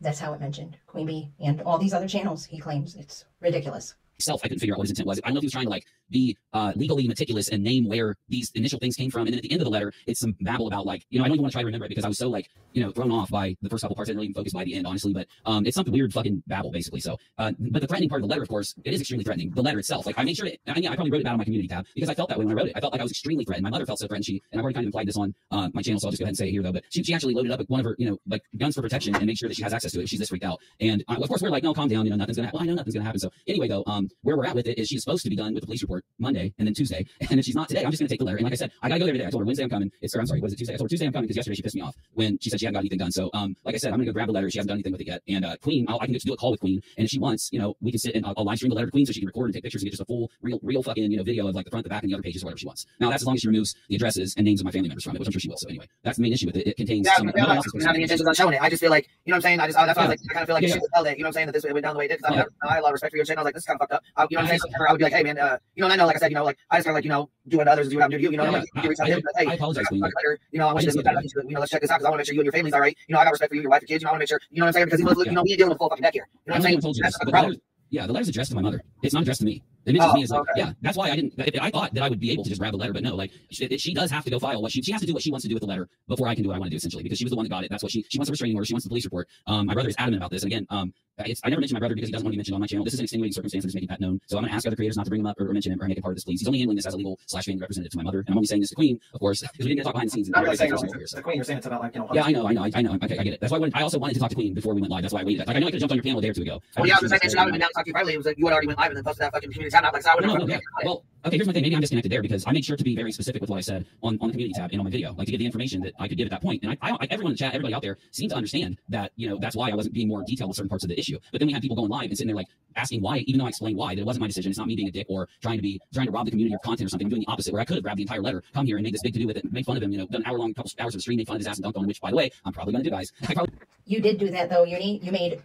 That's how it mentioned Queen Bee and all these other channels. He claims it's ridiculous. Self, I couldn't figure out what his intent was. I don't know if he was trying to like be uh, legally meticulous and name where these initial things came from. And then at the end of the letter, it's some babble about like, you know, I don't even want to try to remember it because I was so like, you know, thrown off by the first couple parts. I didn't really even focus by the end, honestly. But um, it's something weird fucking babble, basically. So, uh, but the threatening part of the letter, of course, it is extremely threatening. The letter itself, like I made sure, to, I, I probably wrote it bad on my community tab because I felt that way when I wrote it. I felt like I was extremely threatened. My mother felt so threatened. She and I've already kind of implied this on uh, my channel, so I'll just go ahead and say it here though. But she, she actually loaded up one of her, you know, like guns for protection and make sure that she has access to it. She's this freaked out, and uh, of course we're like, no, calm down. You know, nothing's gonna happen. Well, I know nothing's gonna happen. So anyway, though, um, where we're at with it is she's supposed to be done with the police report Monday and then Tuesday, *laughs* and if she's not today, I'm just gonna take the letter. And like I said, I gotta go there today. I told her Wednesday I'm coming. It's or I'm sorry, was it Tuesday? I told her Tuesday I'm coming because yesterday she pissed me off when she said she hadn't got anything done. So um, like I said, I'm gonna go grab the letter. She hasn't done anything with it yet. And uh, Queen, I'll, I can just do a call with Queen, and if she wants, you know, we can sit and I'll, I'll live stream the letter to Queen so she can record and take pictures and get just a full, real, real fucking you know video of like the front, the back, and the other pages, whatever she wants. Now that's as long as she removes the addresses and names of my family members from it, which I'm sure she will. So anyway, that's the main issue with it. It contains Yeah, some. I'm, I'm else is supposed to having intentions on showing it. I just feel like, you know what I'm saying? I just, oh, that's why I, was like, I kind of feel like Yeah, you should tell that, you know what I'm saying? That this way it went down the way it did. 'cause I'm Yeah. not- I have a lot of respect for your channel. I was like, this is kind of fucked up. I, you know what I'm saying? *laughs* I would be like, hey, man, uh, you know, and I know, like I said, you know, like, I just feel like, you know, do unto others do what I'm doing to you. You know, Yeah, like, yeah. you reach out I- to him, like, hey, I apologize, I Queen. got a letter, you know, I want you to, that. you know, let's check this out because I want to make sure you and your family's all right. You know, I got respect for you, your wife, and kids. You know, I want to make sure, you know what I'm saying? Because he was, you know, we dealing with full fucking deck here. You know what I'm saying? told you That's this, the the problem. yeah, the letter's addressed to my mother. It's not addressed to me. It mentions Oh, me as like, okay. yeah, that's why I didn't. I thought that I would be able to just grab the letter, but no, like she, she does have to go file what she she has to do what she wants to do with the letter before I can do what I want to do essentially because she was the one that got it. That's what she she wants a restraining order. She wants the police report. Um, my brother is adamant about this. And again, um, it's, I never mentioned my brother because he doesn't want to be mentioned on my channel. This is an extenuating circumstance. I'm just making that known. So I'm going to ask other creators not to bring him up or, or mention him or make him part of this, please. He's only handling this as a legal slash family representative to my mother, and I'm only saying this to Queen, of course, because we didn't talk behind the scenes. Not really saying Here, so- the queen. You're saying it's about like you know. yeah, I know, I know, I, I know. Okay, I get it. That's why I, wanted, I also wanted to talk to Queen before we went live. That's why I waited. Like I know I could have jumped on your panel a day or two ago. Well, yeah, I was saying, I would have been down to talk to you privately. It was like, you had already went live and then posted that fucking community tab. Like, so I would No, no, no, yeah. Well, Okay, here's my thing. Maybe I'm disconnected there because I made sure to be very specific with what I said on, on the community tab and on my video, like to give the information that I could give at that point. And I, I, I everyone in the chat, everybody out there seemed to understand that, you know, that's why I wasn't being more detailed with certain parts of the issue. But then we had people going live and sitting there like asking why, even though I explained why, that it wasn't my decision. It's not me being a dick or trying to be, trying to rob the community of content or something. I'm doing the opposite where I could have grabbed the entire letter, come here and made this big to do with it, made fun of him, you know, done an hour long, couple hours of stream, made fun of his ass and dunked on him, which by the way, I'm probably going to do guys. *laughs* I probably You did do that though, Uni. You made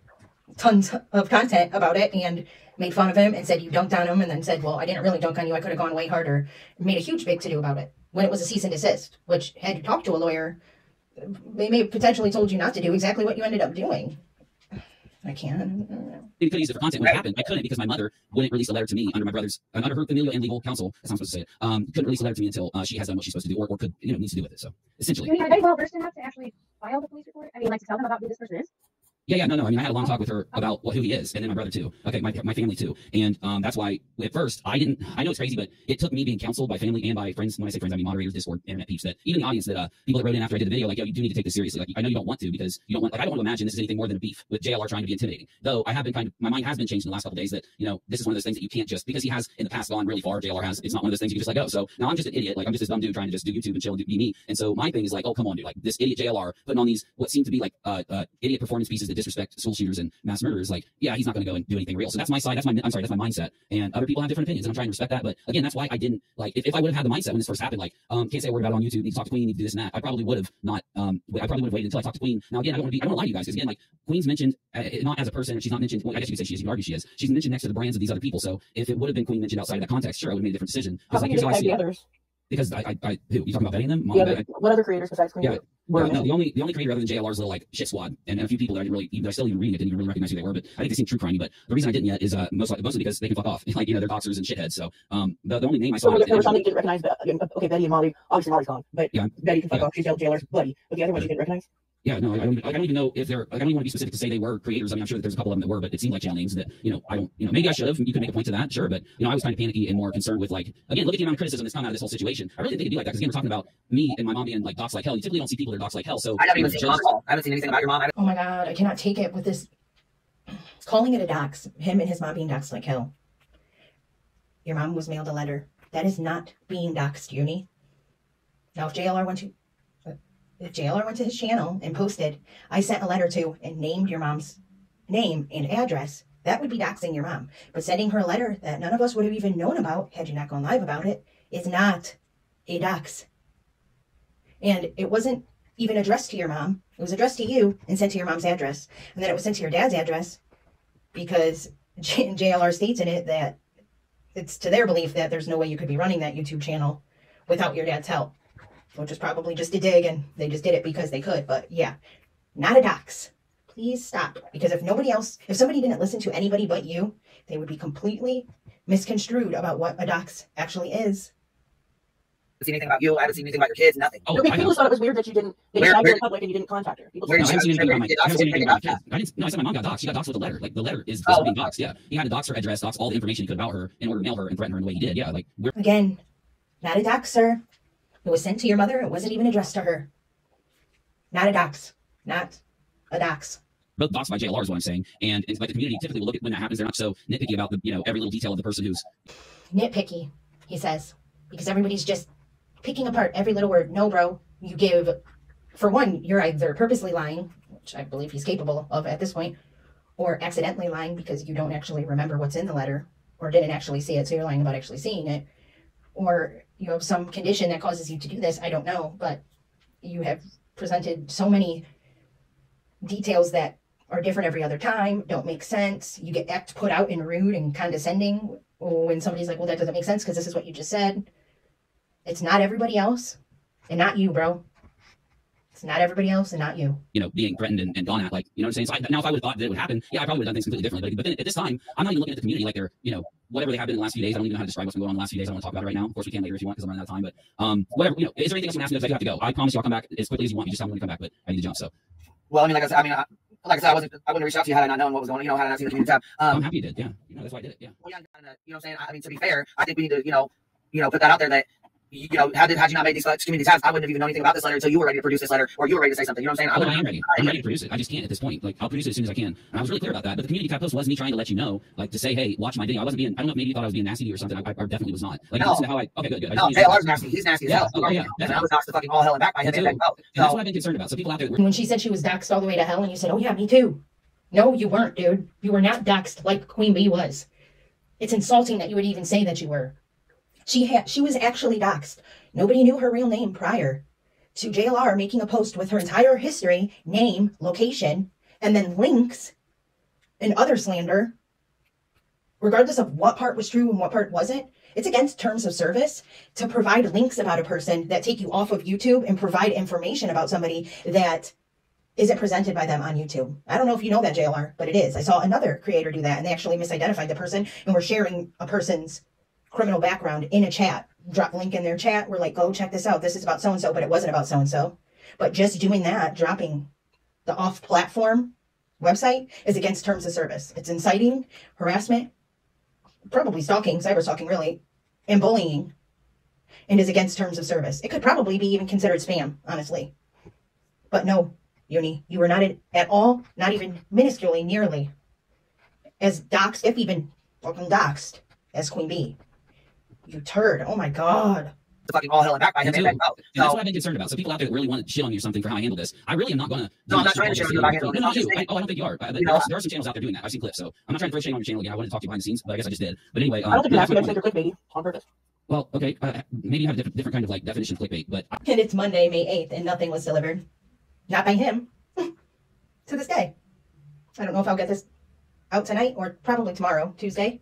tons of content about it and made fun of him and said you dunked on him and then said, well, I didn't really dunk on you. I could have gone way harder. Made a huge big to do about it when it was a cease and desist, which had you talked to a lawyer, they may have potentially told you not to do exactly what you ended up doing. I can't. I don't could use it for content when it happened. I couldn't because my mother wouldn't release a letter to me under my brother's, uh, under her familial and legal counsel. That's how I'm supposed to say it. Um, couldn't release a letter to me until uh, she has done what she's supposed to do or, or could, you know, needs to do with it. So essentially. Uni, are they well versed enough to actually file the police report? I mean, like to tell them about who this person is? Yeah, yeah, no, no. I mean, I had a long talk with her about what, who he is, and then my brother too. Okay, my, my family too, and um, that's why at first I didn't. I know it's crazy, but it took me being counseled by family and by friends. When I say friends, I mean moderators, Discord, internet peeps. That even the audience, that uh, people that wrote in after I did the video, like, yo, you do need to take this seriously. Like, I know you don't want to because you don't want. Like, I don't want to imagine this is anything more than a beef with JLR trying to be intimidating. Though I have been kind of, my mind has been changed in the last couple days that you know this is one of those things that you can't just because he has in the past gone really far. JLR has. It's not one of those things you can just let go. So now I'm just an idiot. Like I'm just this dumb dude trying to just do YouTube and chill and do, be me. And so my thing is like, oh come on, dude, like this idiot JLR putting on these what seem to be like uh, uh idiot performance pieces that disrespect school shooters and mass murderers. Like, yeah, he's not going to go and do anything real. So that's my side. That's my I'm sorry, that's my mindset. And other people have different opinions, and I'm trying to respect that. But again, that's why I didn't like if, if I would have had the mindset when this first happened, like, um, can't say a word about it on YouTube. Need to talk to Queen. Need to do this and that. I probably would have not. Um, I probably would have waited until I talked to Queen. Now again, I don't want to be. I don't lie to you guys because again, like Queen's mentioned uh, not as a person. She's not mentioned. Well, I guess you could say she is. You could argue she is. She's mentioned next to the brands of these other people. So if it would have been Queen mentioned outside of that context, sure, I would have made a different decision. Because like here's how I see it. others? Because I, I, I who you talking about betting them? The I- what other creators besides Queen Yeah, Yeah, no, the only the only creator other than JLR's little like shit squad and, and a few people that I didn't really even I still even reading it didn't even really recognize who they were, but I think they seem true crimey. But the reason I didn't yet is uh most mostly because they can fuck off. *laughs* like you know they're boxers and shitheads. So um the, the only name I saw So there, there was some that initially- you didn't recognize. But, uh, okay, Betty and Molly. Obviously, Molly's gone, but Yeah. Betty can fuck Yeah. off. She's JLR's buddy. But the other ones you didn't recognize. Yeah no I don't, even, I don't even know if they're like, I don't even want to be specific to say they were creators. I mean I'm sure that there's a couple of them that were, but it seemed like jail names that you know I don't you know maybe I should have. You could make a point to that, sure, but you know I was kind of panicky and more concerned with like again look at the amount of criticism that's come out of this whole situation. I really didn't think it'd be like that because again we're talking about me and my mom being like docs like hell. You typically don't see people that are docs like hell. So I haven't even seen your mom at. I haven't seen anything about your mom. I Oh my god, I cannot take it with this *clears throat* calling it a dox. Him and his mom being doxed like hell. Your mom was mailed a letter. That is not being doxed, Uni. Now, if JLR went to if JLR went to his channel and posted, I sent a letter to and named your mom's name and address, that would be doxing your mom. But sending her a letter that none of us would have even known about had you not gone live about it is not a dox. And it wasn't even addressed to your mom. It was addressed to you and sent to your mom's address. And then it was sent to your dad's address because *laughs* J- JLR states in it that it's to their belief that there's no way you could be running that YouTube channel without your dad's help, which is probably just a dig and they just did it because they could. But yeah, not a dox. Please stop. Because if nobody else, if somebody didn't listen to anybody but you, they would be completely misconstrued about what a dox actually is. haven't seen anything about you. I haven't seen anything about your kids. Nothing. Oh, Okay, people know. just thought it was weird that you didn't. They Where- you where- in public and you didn't contact her. People where No, I haven't seen anything about my. did I haven't seen anything about my kids. I didn't. No, I said my mom got doxxed. She got doxxed with a letter. Like the letter is Oh, being okay. doxxed. Yeah, he had to dox her address, dox all the information he could about her in order to mail her and threaten her in the way he did. Yeah, like we're Again, not a dox, sir. It was sent to your mother. It wasn't even addressed to her. Not a dox. Not a dox. both doxxed by JLR is what I'm saying. And it's like the community typically will look at when that happens. They're not so nitpicky about the you know every little detail of the person who's Nitpicky, he says, because everybody's just picking apart every little word. No, bro. You give, for one, you're either purposely lying, which I believe he's capable of at this point, or accidentally lying because you don't actually remember what's in the letter or didn't actually see it, so you're lying about actually seeing it, or you have some condition that causes you to do this. I don't know, but you have presented so many details that are different every other time, don't make sense. You get act put out in rude and condescending when somebody's like, well, that doesn't make sense because this is what you just said. It's not everybody else and not you, bro. It's not everybody else and not you. you know, being threatened and, and gone at, like, you know what I'm saying? So I, now, if I would have thought that it would happen, yeah, I probably would have done things completely differently. But, but then at this time, I'm not even looking at the community like they're, you know, whatever they have been in the last few days. I don't even know how to describe what's been going on in the last few days. I don't want to talk about it right now. Of course, we can later if you want because I'm running out of time. But um, whatever, you know, is there anything else I'm asking? Because I do have to go. I promise you I'll come back as quickly as you want. You just tell me when to come back, but I need to jump. So Well, I mean, like I said, I mean, I, like I said, I wasn't, I wouldn't reach out to you had I not known what was going on. You know, had I not seen the community tab. I'm Um, happy you did. Yeah. You know, that's why I did it. Yeah. well, yeah, kinda, you know, what I'm saying. I mean, to be fair, I think we need to, you know, you know, put that out there that, you know, had, had you not made these community tabs, I wouldn't have even known anything about this letter until you were ready to produce this letter or you were ready to say something. You know what I'm saying? Oh, I Oh, wouldn't- I am ready. I'm ready to produce it. I just can't at this point. Like, I'll produce it as soon as I can. And I was really clear about that. But the community tab post was me trying to let you know, like, to say, hey, watch my video. I wasn't being, I don't know if maybe you thought I was being nasty to you or something. I, I definitely was not. Like, No. listen to how I, okay, good, good. I No, just used- JLR's nasty. He's nasty as Yeah. hell. Oh, yeah, And I was doxxed to fucking all hell and back by him. Me and too. back out. And that's oh, what I've been concerned about. So people out there, when she said she was doxxed all the way to hell, and you said, "Oh yeah, me too." No, you weren't, dude. You were not doxxed like Queen Bee was. It's insulting that you would even say that you were. She had she was actually doxxed. Nobody knew her real name prior to JLR making a post with her entire history, name, location, and then links and other slander. Regardless of what part was true and what part wasn't, it's against terms of service to provide links about a person that take you off of YouTube and provide information about somebody that isn't presented by them on YouTube. I don't know if you know that, JLR, but it is. I saw another creator do that and they actually misidentified the person and were sharing a person's criminal background in a chat. Drop link in their chat. We're like, go check this out. This is about so and so, but it wasn't about so and so. But just doing that, dropping the off platform website is against terms of service. It's inciting harassment, probably stalking, cyber stalking, really, and bullying, and is against terms of service. It could probably be even considered spam, honestly. But no, Uni, you were not at, all, not even minusculely, nearly as doxxed, if even fucking doxxed, as Queen Bee. You turd. Oh my god. the fucking all hell and back by him Me and too. back that's what I've been concerned about. So people out there that really want to shit on me or something for how I handle this. I really am not going to. No, I'm not trying to shit on you about handling No, it. not I'm just you. I, oh, I don't think you are. Uh, there, know- are, there are some channels out there doing that. I've seen clips. So I'm not trying to throw shade on your channel again. I wanted to talk to you behind the scenes, but I guess I just did. But anyway, um, I don't think you yeah, have to. I quick just think point. you're clickbaity on purpose. Well, okay. Uh, maybe you have a different, different kind of like definition of clickbait, but I, And it's Monday, May 8th, and nothing was delivered. Not by him. *laughs* to this day. I don't know if I'll get this out tonight or probably tomorrow, Tuesday.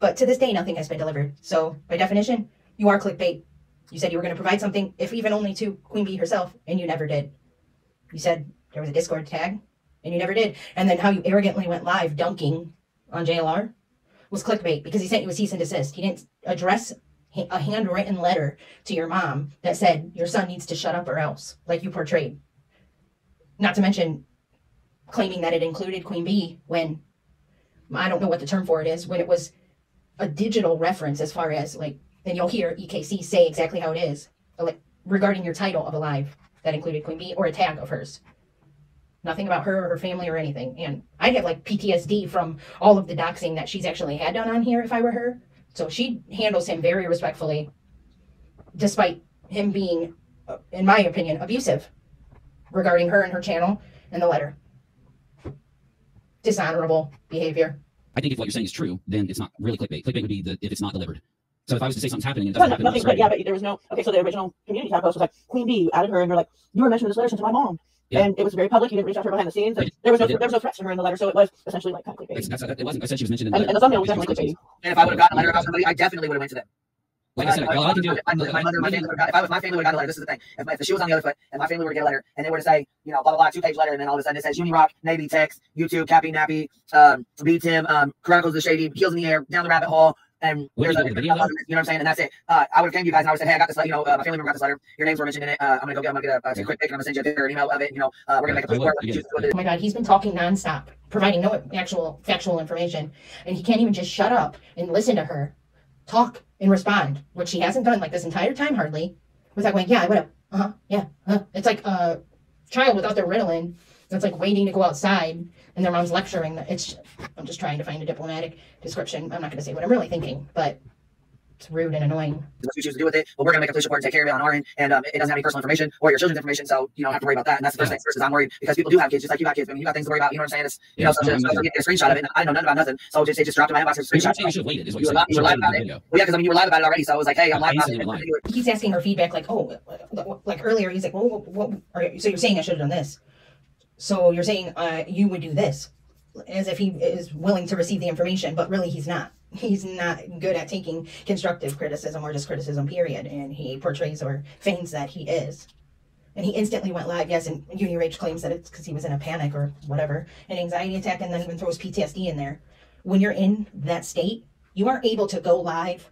But to this day, nothing has been delivered. So, by definition, you are clickbait. You said you were going to provide something, if even only to Queen Bee herself, and you never did. You said there was a Discord tag, and you never did. And then how you arrogantly went live dunking on JLR was clickbait because he sent you a cease and desist. He didn't address a handwritten letter to your mom that said your son needs to shut up or else, like you portrayed. Not to mention claiming that it included Queen Bee when I don't know what the term for it is, when it was a digital reference as far as like, and you'll hear EKC say exactly how it is, like regarding your title of a live that included Queen Bee or a tag of hers. Nothing about her or her family or anything. And I'd have like PTSD from all of the doxing that she's actually had done on here if I were her. So she handles him very respectfully, despite him being, uh, in my opinion, abusive regarding her and her channel and the letter. Dishonorable behavior. I think if what you're saying is true, then it's not really clickbait. Clickbait would be the if it's not delivered. So if I was to say something's happening and it doesn't no, happen, nothing. But yeah, but there was no. Okay, so the original community tab post was like Queen Bee. You added her, and you're like, you were mentioning this letter sent to my mom, Yeah. and it was very public. You didn't reach out to her behind the scenes. And there was no there was no threats to her in the letter, so it was essentially like kind of clickbait. that's, it wasn't. I said she was mentioned in And, and the thumbnail was definitely clickbait. and if I would have gotten a letter about somebody, I definitely would have went to them. Like I said, all I can do. If my mother, my family got- if I was my family would have got a letter. This is the thing. If, my, if the shoe was on the other foot and my family were to get a letter and they were to say, you know, blah blah blah, two page letter, and then all of a sudden it says Uni Rock, Navy Text, YouTube, Cappy Nappy, um, B Tim, um, Chronicles of the Shady, Heels in the Air, Down the Rabbit Hole, and What there's do a, you you think, the know what I'm saying, and that's it. Uh, I would have came to you guys and I would have said, hey, I got this letter. You know, uh, my family member got this letter. Your names were mentioned in it. Uh, I'm gonna go get. I'm gonna get a, uh, take a quick pic and I'm gonna send you a picture, an email of it. You know, uh, we're gonna make a I quick would, work. again, Oh my god, he's been talking nonstop, providing no actual factual information, and he can't even just shut up and listen to her talk and respond, which she hasn't done like this entire time hardly, without going, yeah, I would have, uh huh, yeah, huh. It's like a child without their Ritalin that's like waiting to go outside, and their mom's lecturing. It's. I'm just trying to find a diplomatic description. I'm not going to say what I'm really thinking, but it's rude and annoying. what you choose to do with it. But we're gonna make a police report and take care of it on our end. And um, it doesn't have any personal information or your children's information, so you don't have to worry about that. And that's the first Yeah. thing. Versus I'm worried because people do have kids, just like you got kids. I mean, you got things to worry about. You know what I'm saying? It's you Yeah, know, so no, just so get a screenshot of it. And I know nothing about nothing, so just it just dropped in my inbox. It's a screenshot. saying you should have waited, is what You you're saying. you were live about it. you. Well, yeah, because I mean, you were live about it already, so I was like, hey, I'm Yeah, live you about it. you were live. He keeps asking her feedback, like, oh, like earlier, he's like, well, what, what are you, so you're saying I should have done this? So you're saying uh, you would do this, as if he is willing to receive the information, but really he's not. He's not good at taking constructive criticism or just criticism, period. And he portrays or feigns that he is. And he instantly went live, yes, and Uni Rage claims that it's because he was in a panic or whatever, an anxiety attack, and then even throws PTSD in there. When you're in that state, you aren't able to go live,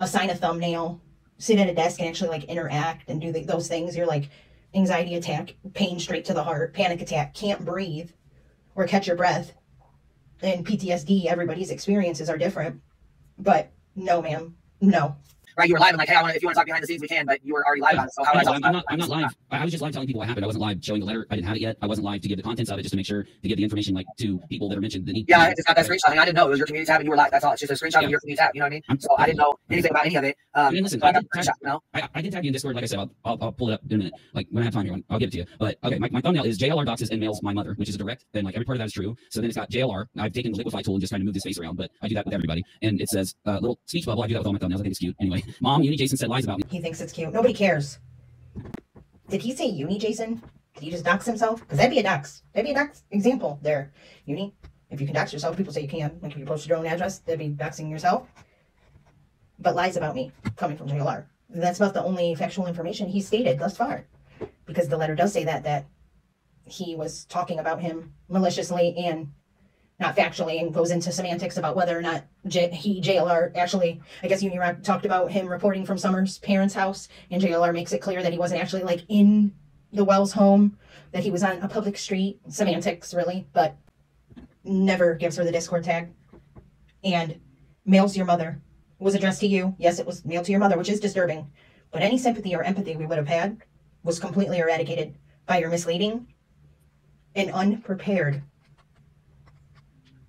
assign a thumbnail, sit at a desk and actually like interact and do the, those things. You're like anxiety attack, pain straight to the heart, panic attack, can't breathe or catch your breath. And PTSD, everybody's experiences are different. But no, ma'am, no. Right? You were live and like, hey, I want if you want to talk behind the scenes, we can, but you were already live about it. So how I I I'm, not. I'm not live. I was just live telling people what happened. I wasn't live showing the letter. I didn't have it yet. I wasn't live to give the contents of it, just to make sure to give the information like to people that are mentioned that need. Yeah, I just got that screenshot. I, mean, I didn't know it was your community tab and you were live. That's all. It's just a screenshot Yeah. of your community tab. You know what I mean? I'm- So I didn't know anything about any of it. Um, And then listen, so I I got tag- screenshot. You know? I, I did tag you in Discord. Like I said, I'll, I'll, I'll pull it up in a minute. Like when I have time here, I'll give it to you. But okay, my, my thumbnail is JLR doxes and mails my mother, which is a direct, and like every part of that is true. So then it's got JLR. I've taken the liquify tool and just kind of moved this face around, but I do that with everybody. And it says uh, little speech bubble. I do that with all my thumbnails. I think it's cute. Anyway, mom, Uni Jason said lies about me. He thinks it's cute. Nobody cares. Did he say uni, Jason? Did he just dox himself? Because that'd be a dox. That'd be a dox example there. Uni, if you can dox yourself, people say you can. Like if you post your own address, that'd be doxing yourself. But lies about me coming from JLR. That's about the only factual information he stated thus far. Because the letter does say that that he was talking about him maliciously and not factually and goes into semantics about whether or not J- he JLR actually I guess Unirock talked about him reporting from Summer's parents' house and JLR makes it clear that he wasn't actually like in the Wells home that he was on a public street semantics really but never gives her the discord tag. And mails your mother was addressed to you yes it was mailed to your mother which is disturbing but any sympathy or empathy we would have had was completely eradicated by your misleading and unprepared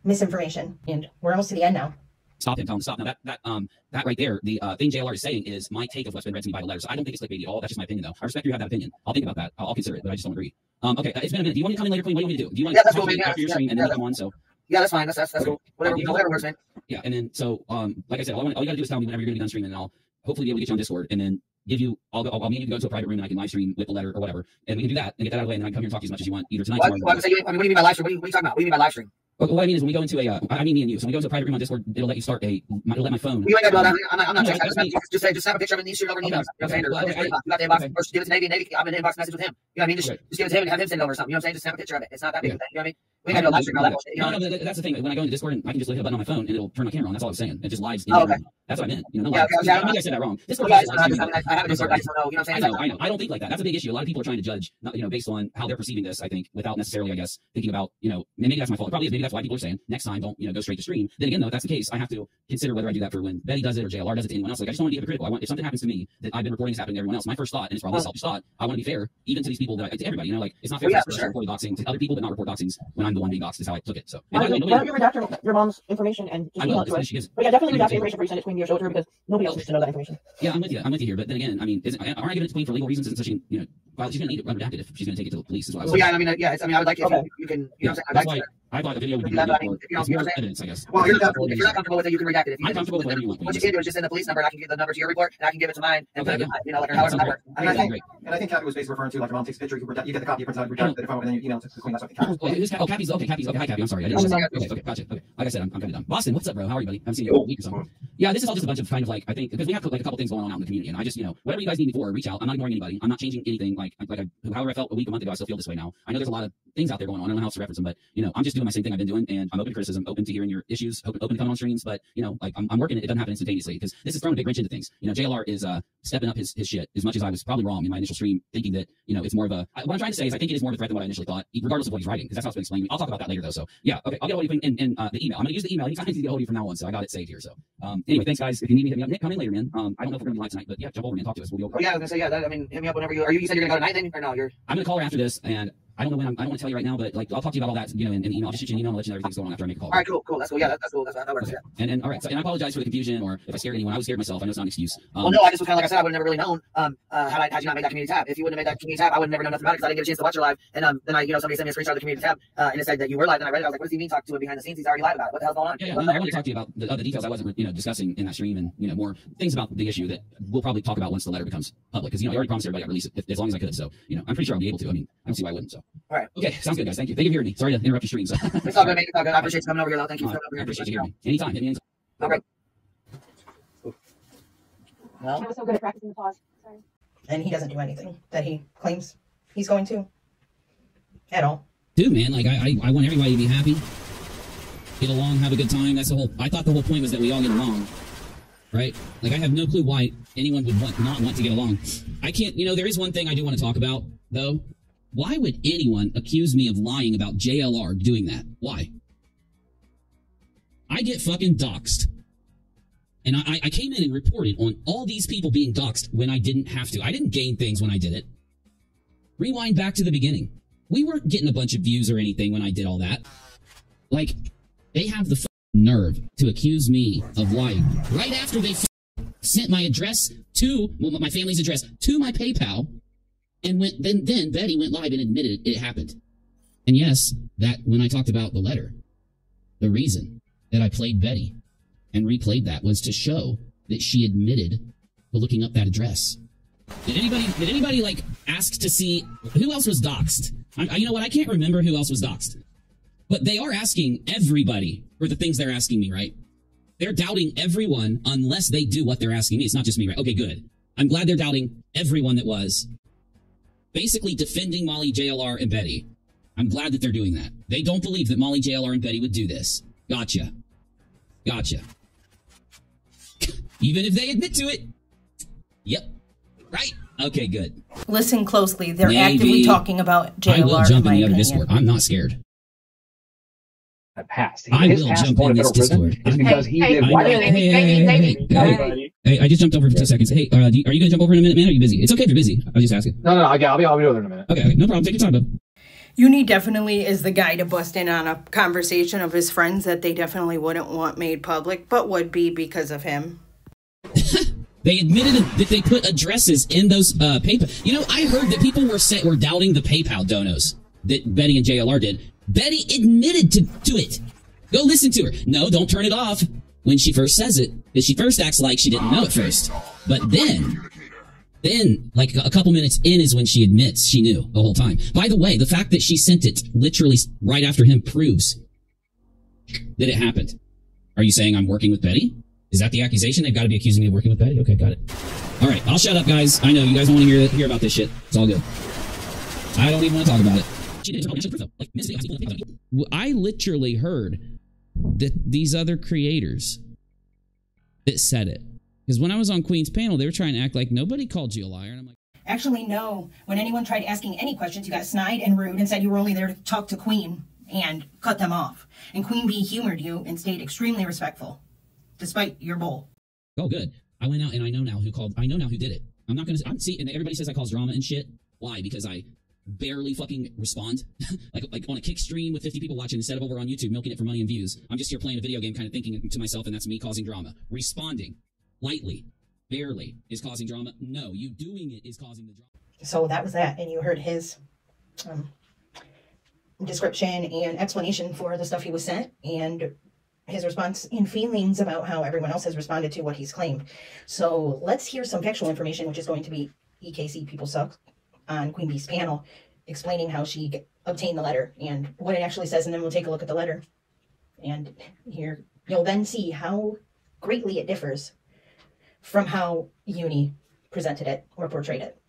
misinformation. And we're almost to the end now. Stop him. Tell him to stop. Now that that um that right there, the uh, thing JLR is saying is my take of what's been read to me by the letter. So I don't think it's clickbaity at all. That's just my opinion, though. I respect you have that opinion. I'll think about that. I'll, I'll consider it, but I just don't agree. Um, okay, uh, it's been a minute. Do you want me to come in later, Queen? What do you want me to do? Do you want Yeah, to that's talk cool, to me man. after your Yeah, stream and yeah, then you come on? So Yeah, that's fine. That's that's, that's cool. Whatever, Okay. whatever works, man. yeah, and then so um like I said, all, I want, all you gotta do is tell me whenever you're gonna be done streaming, and I'll hopefully be able to get you on Discord, and then give you. I'll go. I'll, I'll meet you to go to a private room, and I can live stream with the letter or whatever, and we can do that and get that out of the way, and then I can come here and talk to you as much as you want, either tonight, Well, tomorrow. well, I was gonna say, I mean, what do you mean by live stream? What are you, what are you talking about? What do you mean by live stream? What, what I mean is when we go into a, uh, I mean me and you. So when we go into a private room on Discord, it'll let you start a, it'll let my phone. You ain't got to down. I'm not, I'm not No, checking. Just, just, just say, just have a picture of shoot it over an email. You know what I'm saying? Well, okay, you got the inbox, okay. or just give it to Navy. Navy, I'm in the inbox message with him. You know what I mean? Just, Okay. just give it to him and have him send it over something. You know what I'm saying? Just snap a picture of it. It's not that big. Yeah. of a thing, You know what I mean? We ain't got to go live stream all that bullshit. You know No, no, mean? that's the thing. When I go into Discord, and I can just hit a button on my phone and it'll turn my camera on. That's all I was saying. It just lives. In Oh, okay. That's what I meant. You know, no Yeah, okay, okay, Maybe I said that wrong. Discord. Yeah, live I, mean, I, I have a Discord. I just don't know. You know what I'm I know, I know. I don't think like that. That's a big issue. A lot of people are trying to judge, not, you know, based on how they're perceiving this. I think without necessarily, I guess, thinking about, you know, maybe that's my fault. It probably is. Maybe that's why people are saying next time don't, you know, go straight to stream. Then again, though, if that's the case, I have to consider whether I do that for when Betty does it or JLR does it to anyone else. Like I just don't want to be hypocritical. I want if something happens to me that I've been reporting is happening to everyone else. My first thought, and it's probably a selfish thought, I want to be fair, even to these people that I, to everybody. You know, like it's not fair yeah, for us for to report doxing to other people, but not report doxings when I'm the one being doxed. Is how I took it. So. And by the way, don't you, why nobody- you redact your, your mom's information and just I email will. it to her? She gives, But yeah, definitely redact the information before you send it to Queen or show to her because nobody else needs to know that information. Yeah, I'm with you. I'm with you here. But then again, I mean, isn't, aren't I giving it to Queen for legal reasons? And so she, you know, well, she's going to need it unredacted if she's going to take it to the police. Is what I So, yeah. I mean, uh, yeah, it's, I mean, I would like if Okay. you, you can, you know Yeah, what I'm saying? I'd that's like why I thought the video would be Yeah, but I good mean, for you know, you know more what I'm saying? evidence, I guess. Well, you're if not- you're not comfortable with it, you can redact it. If you I'm comfortable with whatever you want. What you Queen. can do is just send the police number, and I can give the number to your report, and I can give it to mine, and Okay, put it, yeah. you know, like, Yeah, however sounds that works. And I Yeah, think, great. and I think Kathy was basically referring to like your mom takes a picture, you, redact- you get the copy, you print it out, redact the phone, and then you email it to the queen. That's what I think. Kathy Oh, who's oh, Cappy's okay. Cappy's okay. Hi, Cappy. I'm sorry. I didn't Yeah, know. yeah. Okay, okay, gotcha. Okay, like I said, I'm, I'm kind of done. Boston, what's up, bro? How are you, buddy? I haven't seen you in a week or something. Yeah, this is all just a bunch of kind of like I think because we have like a couple things going on out in the community, and I just you know whatever you guys need me for, reach out. I'm not ignoring anybody. I'm not changing anything. Like like I, however I felt a week a month ago, I still feel this way now. I know there's a lot of things out there going on. I don't know how else to reference them, but you know I'm just doing my same thing I've been doing, and I'm open to criticism, open to hearing your issues, open, open to coming on streams. But you know like I'm, I'm working it. It doesn't happen instantaneously because this is throwing a big wrench into things. You know JLR is uh stepping up his his shit as much as I was probably wrong in my initial stream, thinking that you know it's more of a I- what I'm trying to say is I think it is more of a threat than what I initially thought, regardless of what he's writing, because that's how it's been explained. I'll talk about that later though. So yeah, okay, I'll get a hold of you in, in uh, the email. I'm gonna use the email anytime I need to get hold of you from now on. So I got it saved here. So um anyway, thanks guys. If you need me, hit me up. Nick, come in later, man. Um I don't know if we're gonna be live tonight, but yeah, jump over and talk to us. We'll be over. Oh, yeah, I was gonna say, yeah, that, I mean, hit me up whenever you, are you, you said you're gonna go tonight then, or no, you're, I'm gonna call her after this, and I don't know when. I'm, I don't want to tell you right now, but like I'll talk to you about all that, you know, in, in email. I'll just shoot you an email and let you know everything's going on after I make a call. all right, cool, cool, that's cool, yeah, that, that's cool, that's, that works, Okay. yeah. And, and all right, so, and I apologize for the confusion or if I scared anyone. I was scared myself. I know it's not an excuse. Um, Well, no, I just was kind of like I said, I would have never really known, um, uh, had I, had you not made that community tab. If you wouldn't have made that community tab, I would have never known nothing about it because I didn't get a chance to watch it live. And, um, then I, you know, somebody sent me a screenshot of the community tab, uh, and it said that you were live, and I read it, I was like, what does he mean talk to him behind the scenes? He's already live about it. What the hell's going on? Yeah, yeah, no, I want to talk to you about the other details I wasn't, you know, discussing in that stream, and you know, more things about the issue that we'll probably talk about once the letter becomes public. Because you know, I already promised everybody I'd release it if, as long as I could. So you know, I'm pretty sure I'll be able to. I mean, I don't see why I wouldn't. So All right. okay, sounds good, guys. Thank you. Thank you for hearing me. Sorry to interrupt your streams. It's *laughs* all good, mate. It's all good. I appreciate you coming over here, though. Thank you for coming over I appreciate you hearing me. Anytime. Hit me anytime. All right. I Well, was so good at practicing the pause. Sorry. And he doesn't do anything that he claims he's going to. At all. Dude, man, like I, I, I want everybody to be happy, get along, have a good time. That's the whole. I thought the whole point was that we all get along, right? Like I have no clue why anyone would want not want to get along. I can't. You know, there is one thing I do want to talk about though. Why would anyone accuse me of lying about JLR doing that? Why? I get fucking doxxed. And I, I came in and reported on all these people being doxxed when I didn't have to. I didn't gain things when I did it. Rewind back to the beginning. We weren't getting a bunch of views or anything when I did all that. Like, they have the nerve to accuse me of lying right after they sent my address to well, my family's address to my PayPal, and went then then Betty went live and admitted it happened. And yes, that when I talked about the letter, the reason that I played Betty and replayed that was to show that she admitted to looking up that address. Did anybody did anybody like ask to see who else was doxxed? I, you know what? I can't remember who else was doxxed. But they are asking everybody for the things they're asking me, right? They're doubting everyone unless they do what they're asking me. It's not just me, right? Okay, good. I'm glad they're doubting everyone that was basically defending Molly, JLR, and Betty. I'm glad that they're doing that. They don't believe that Molly, JLR, and Betty would do this. Gotcha. Gotcha. Even if they admit to it. Yep. Right? Okay, good. Listen closely. They're Maybe actively talking about JLR. I will jump in in the other opinion. Discord. I'm not scared. Passed. I will past jump in to this federal prison Discord. is because he Hey, did hey, what? I know. David, Hey, David, hey, David, hey, David. Hey, I just jumped over for two seconds. Hey, uh, you- are you going to jump over in a minute, man? Are you busy? It's okay if you're busy. I was just asking. No, no, no. I got. I'll be. I'll be over in a minute. Okay, okay, no problem. Take your time, bud. Uni definitely is the guy to bust in on a conversation of his friends that they definitely wouldn't want made public, but would be because of him. *laughs* They admitted that they put addresses in those uh, PayPal. You know, I heard that people were say, were doubting the PayPal donos that Betty and JLR did. Betty admitted to, to it. Go listen to her. No, don't turn it off when she first says it. Because she first acts like she didn't know at first. But then, then, like a couple minutes in is when she admits she knew the whole time. By the way, the fact that she sent it literally right after him proves that it happened. Are you saying I'm working with Betty? Is that the accusation? They've got to be accusing me of working with Betty? Okay, got it. All right, I'll shut up, guys. I know you guys don't want to hear hear about this shit. It's all good. I don't even want to talk about it. I literally heard that these other creators that said it. Because when I was on Queen's panel, they were trying to act like nobody called you a liar, and I'm like. Actually, no. When anyone tried asking any questions, you got snide and rude and said you were only there to talk to Queen and cut them off. And Queen Bee humored you and stayed extremely respectful, despite your bull. Oh, good. I went out and I know now who called. I know now who did it. I'm not gonna. I'm see. And everybody says I cause drama and shit. Why? Because I barely fucking respond. *laughs* like like on a kick stream with 50 people watching instead of over on YouTube milking it for money and views. I'm just here playing a video game, kind of thinking to myself, and that's me causing drama. Responding lightly, barely is causing drama. No, you doing it is causing the drama. So that was that. And you heard his um, description and explanation for the stuff he was sent and his response and feelings about how everyone else has responded to what he's claimed. So let's hear some factual information, which is going to be EKC People Suck on Queen Bee's panel, explaining how she obtained the letter and what it actually says. And then we'll take a look at the letter. And here you'll then see how greatly it differs from how Uni presented it or portrayed it.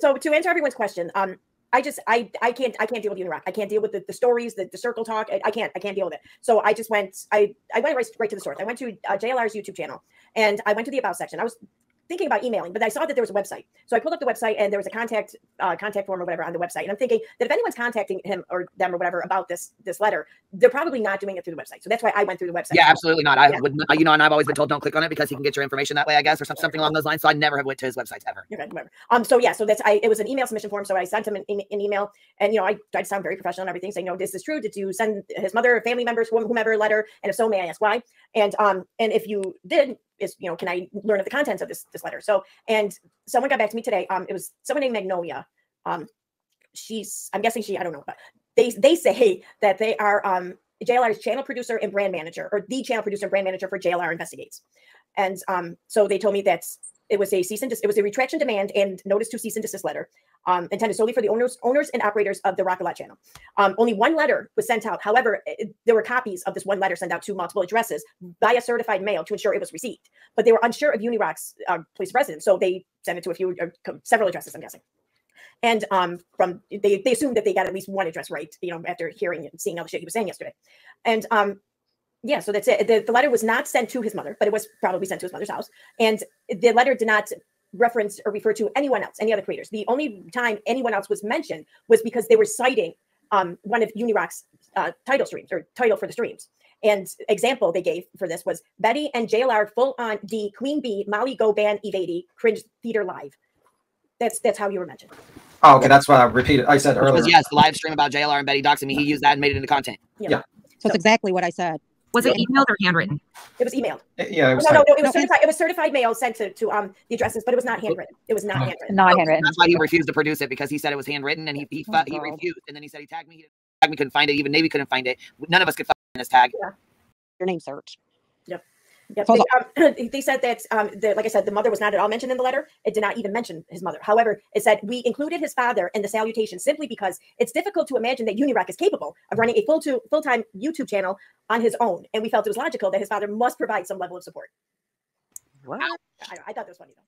so to answer everyone's question um i just i i can't i can't deal with unirock i can't deal with the, the stories the, the circle talk I, I can't i can't deal with it so i just went i i went right, right to the source i went to uh, jlr's youtube channel and i went to the about section i was thinking about emailing but i saw that there was a website so i pulled up the website and there was a contact uh, contact form or whatever on the website and i'm thinking that if anyone's contacting him or them or whatever about this this letter they're probably not doing it through the website so that's why i went through the website Yeah, absolutely not. I Yeah. would, you know, and I've always been told don't click on it because he can get your information that way, I guess, or some- something along those lines. So I never have went to his websites ever. Okay, whatever. Um, so yeah, so that's I. It was an email submission form, so I sent him an, an email, and you know, I tried to sound very professional and everything, saying, "No, this is true. Did you send his mother, family members, whom- whomever, a letter? And if so, may I ask why? And um, and if you did, is you know, can I learn of the contents of this this letter? So, and someone got back to me today. Um, it was someone named Magnolia. Um, she's, I'm guessing she, I don't know, but they they say that they are um JLR's channel producer and brand manager, or the channel producer and brand manager for JLR Investigates. And um, so they told me that it was a cease and des- it was a retraction demand and notice to cease and desist letter um, intended solely for the owners owners and operators of the Rockalot channel. Um, only one letter was sent out. However, it- there were copies of this one letter sent out to multiple addresses via certified mail to ensure it was received. But they were unsure of Unirock's uh, place of residence, so they sent it to a few, or several addresses. I'm guessing. And um, from they they assumed that they got at least one address right, you know, after hearing and seeing all the shit he was saying yesterday. And um, yeah, so that's it. The, the letter was not sent to his mother, but it was probably sent to his mother's house. And the letter did not reference or refer to anyone else, any other creators. The only time anyone else was mentioned was because they were citing um, one of Unirock's uh, title streams or title for the streams. And example they gave for this was Betty and JLR full on D Queen Bee Molly Go Ban Evady Cringe Theater Live. That's that's how you were mentioned. Oh, okay, that's what I repeated. I said Which earlier. was yes, the live stream about JLR and Betty doxing me. He used that and made it into content. Yeah. So it's exactly what I said. Was it emailed or handwritten? It was emailed. Yeah, it was No, no, no. It was certified. It was certified mail sent to, to um the addresses, but it was not handwritten. It was not handwritten. Not handwritten. That's why he refused to produce it because he said it was handwritten and he he, Oh, he refused and then he said he tagged me. He didn't me, couldn't find it. Even Navy couldn't find it. None of us could find this tag. Your name search. Yep. Hold They, um, *clears throat* they said that, um, the, like I said, the mother was not at all mentioned in the letter. It did not even mention his mother. However, it said we included his father in the salutation simply because it's difficult to imagine that Unirock is capable of running a full to full time YouTube channel on his own, and we felt it was logical that his father must provide some level of support. What? I, I thought that was funny though.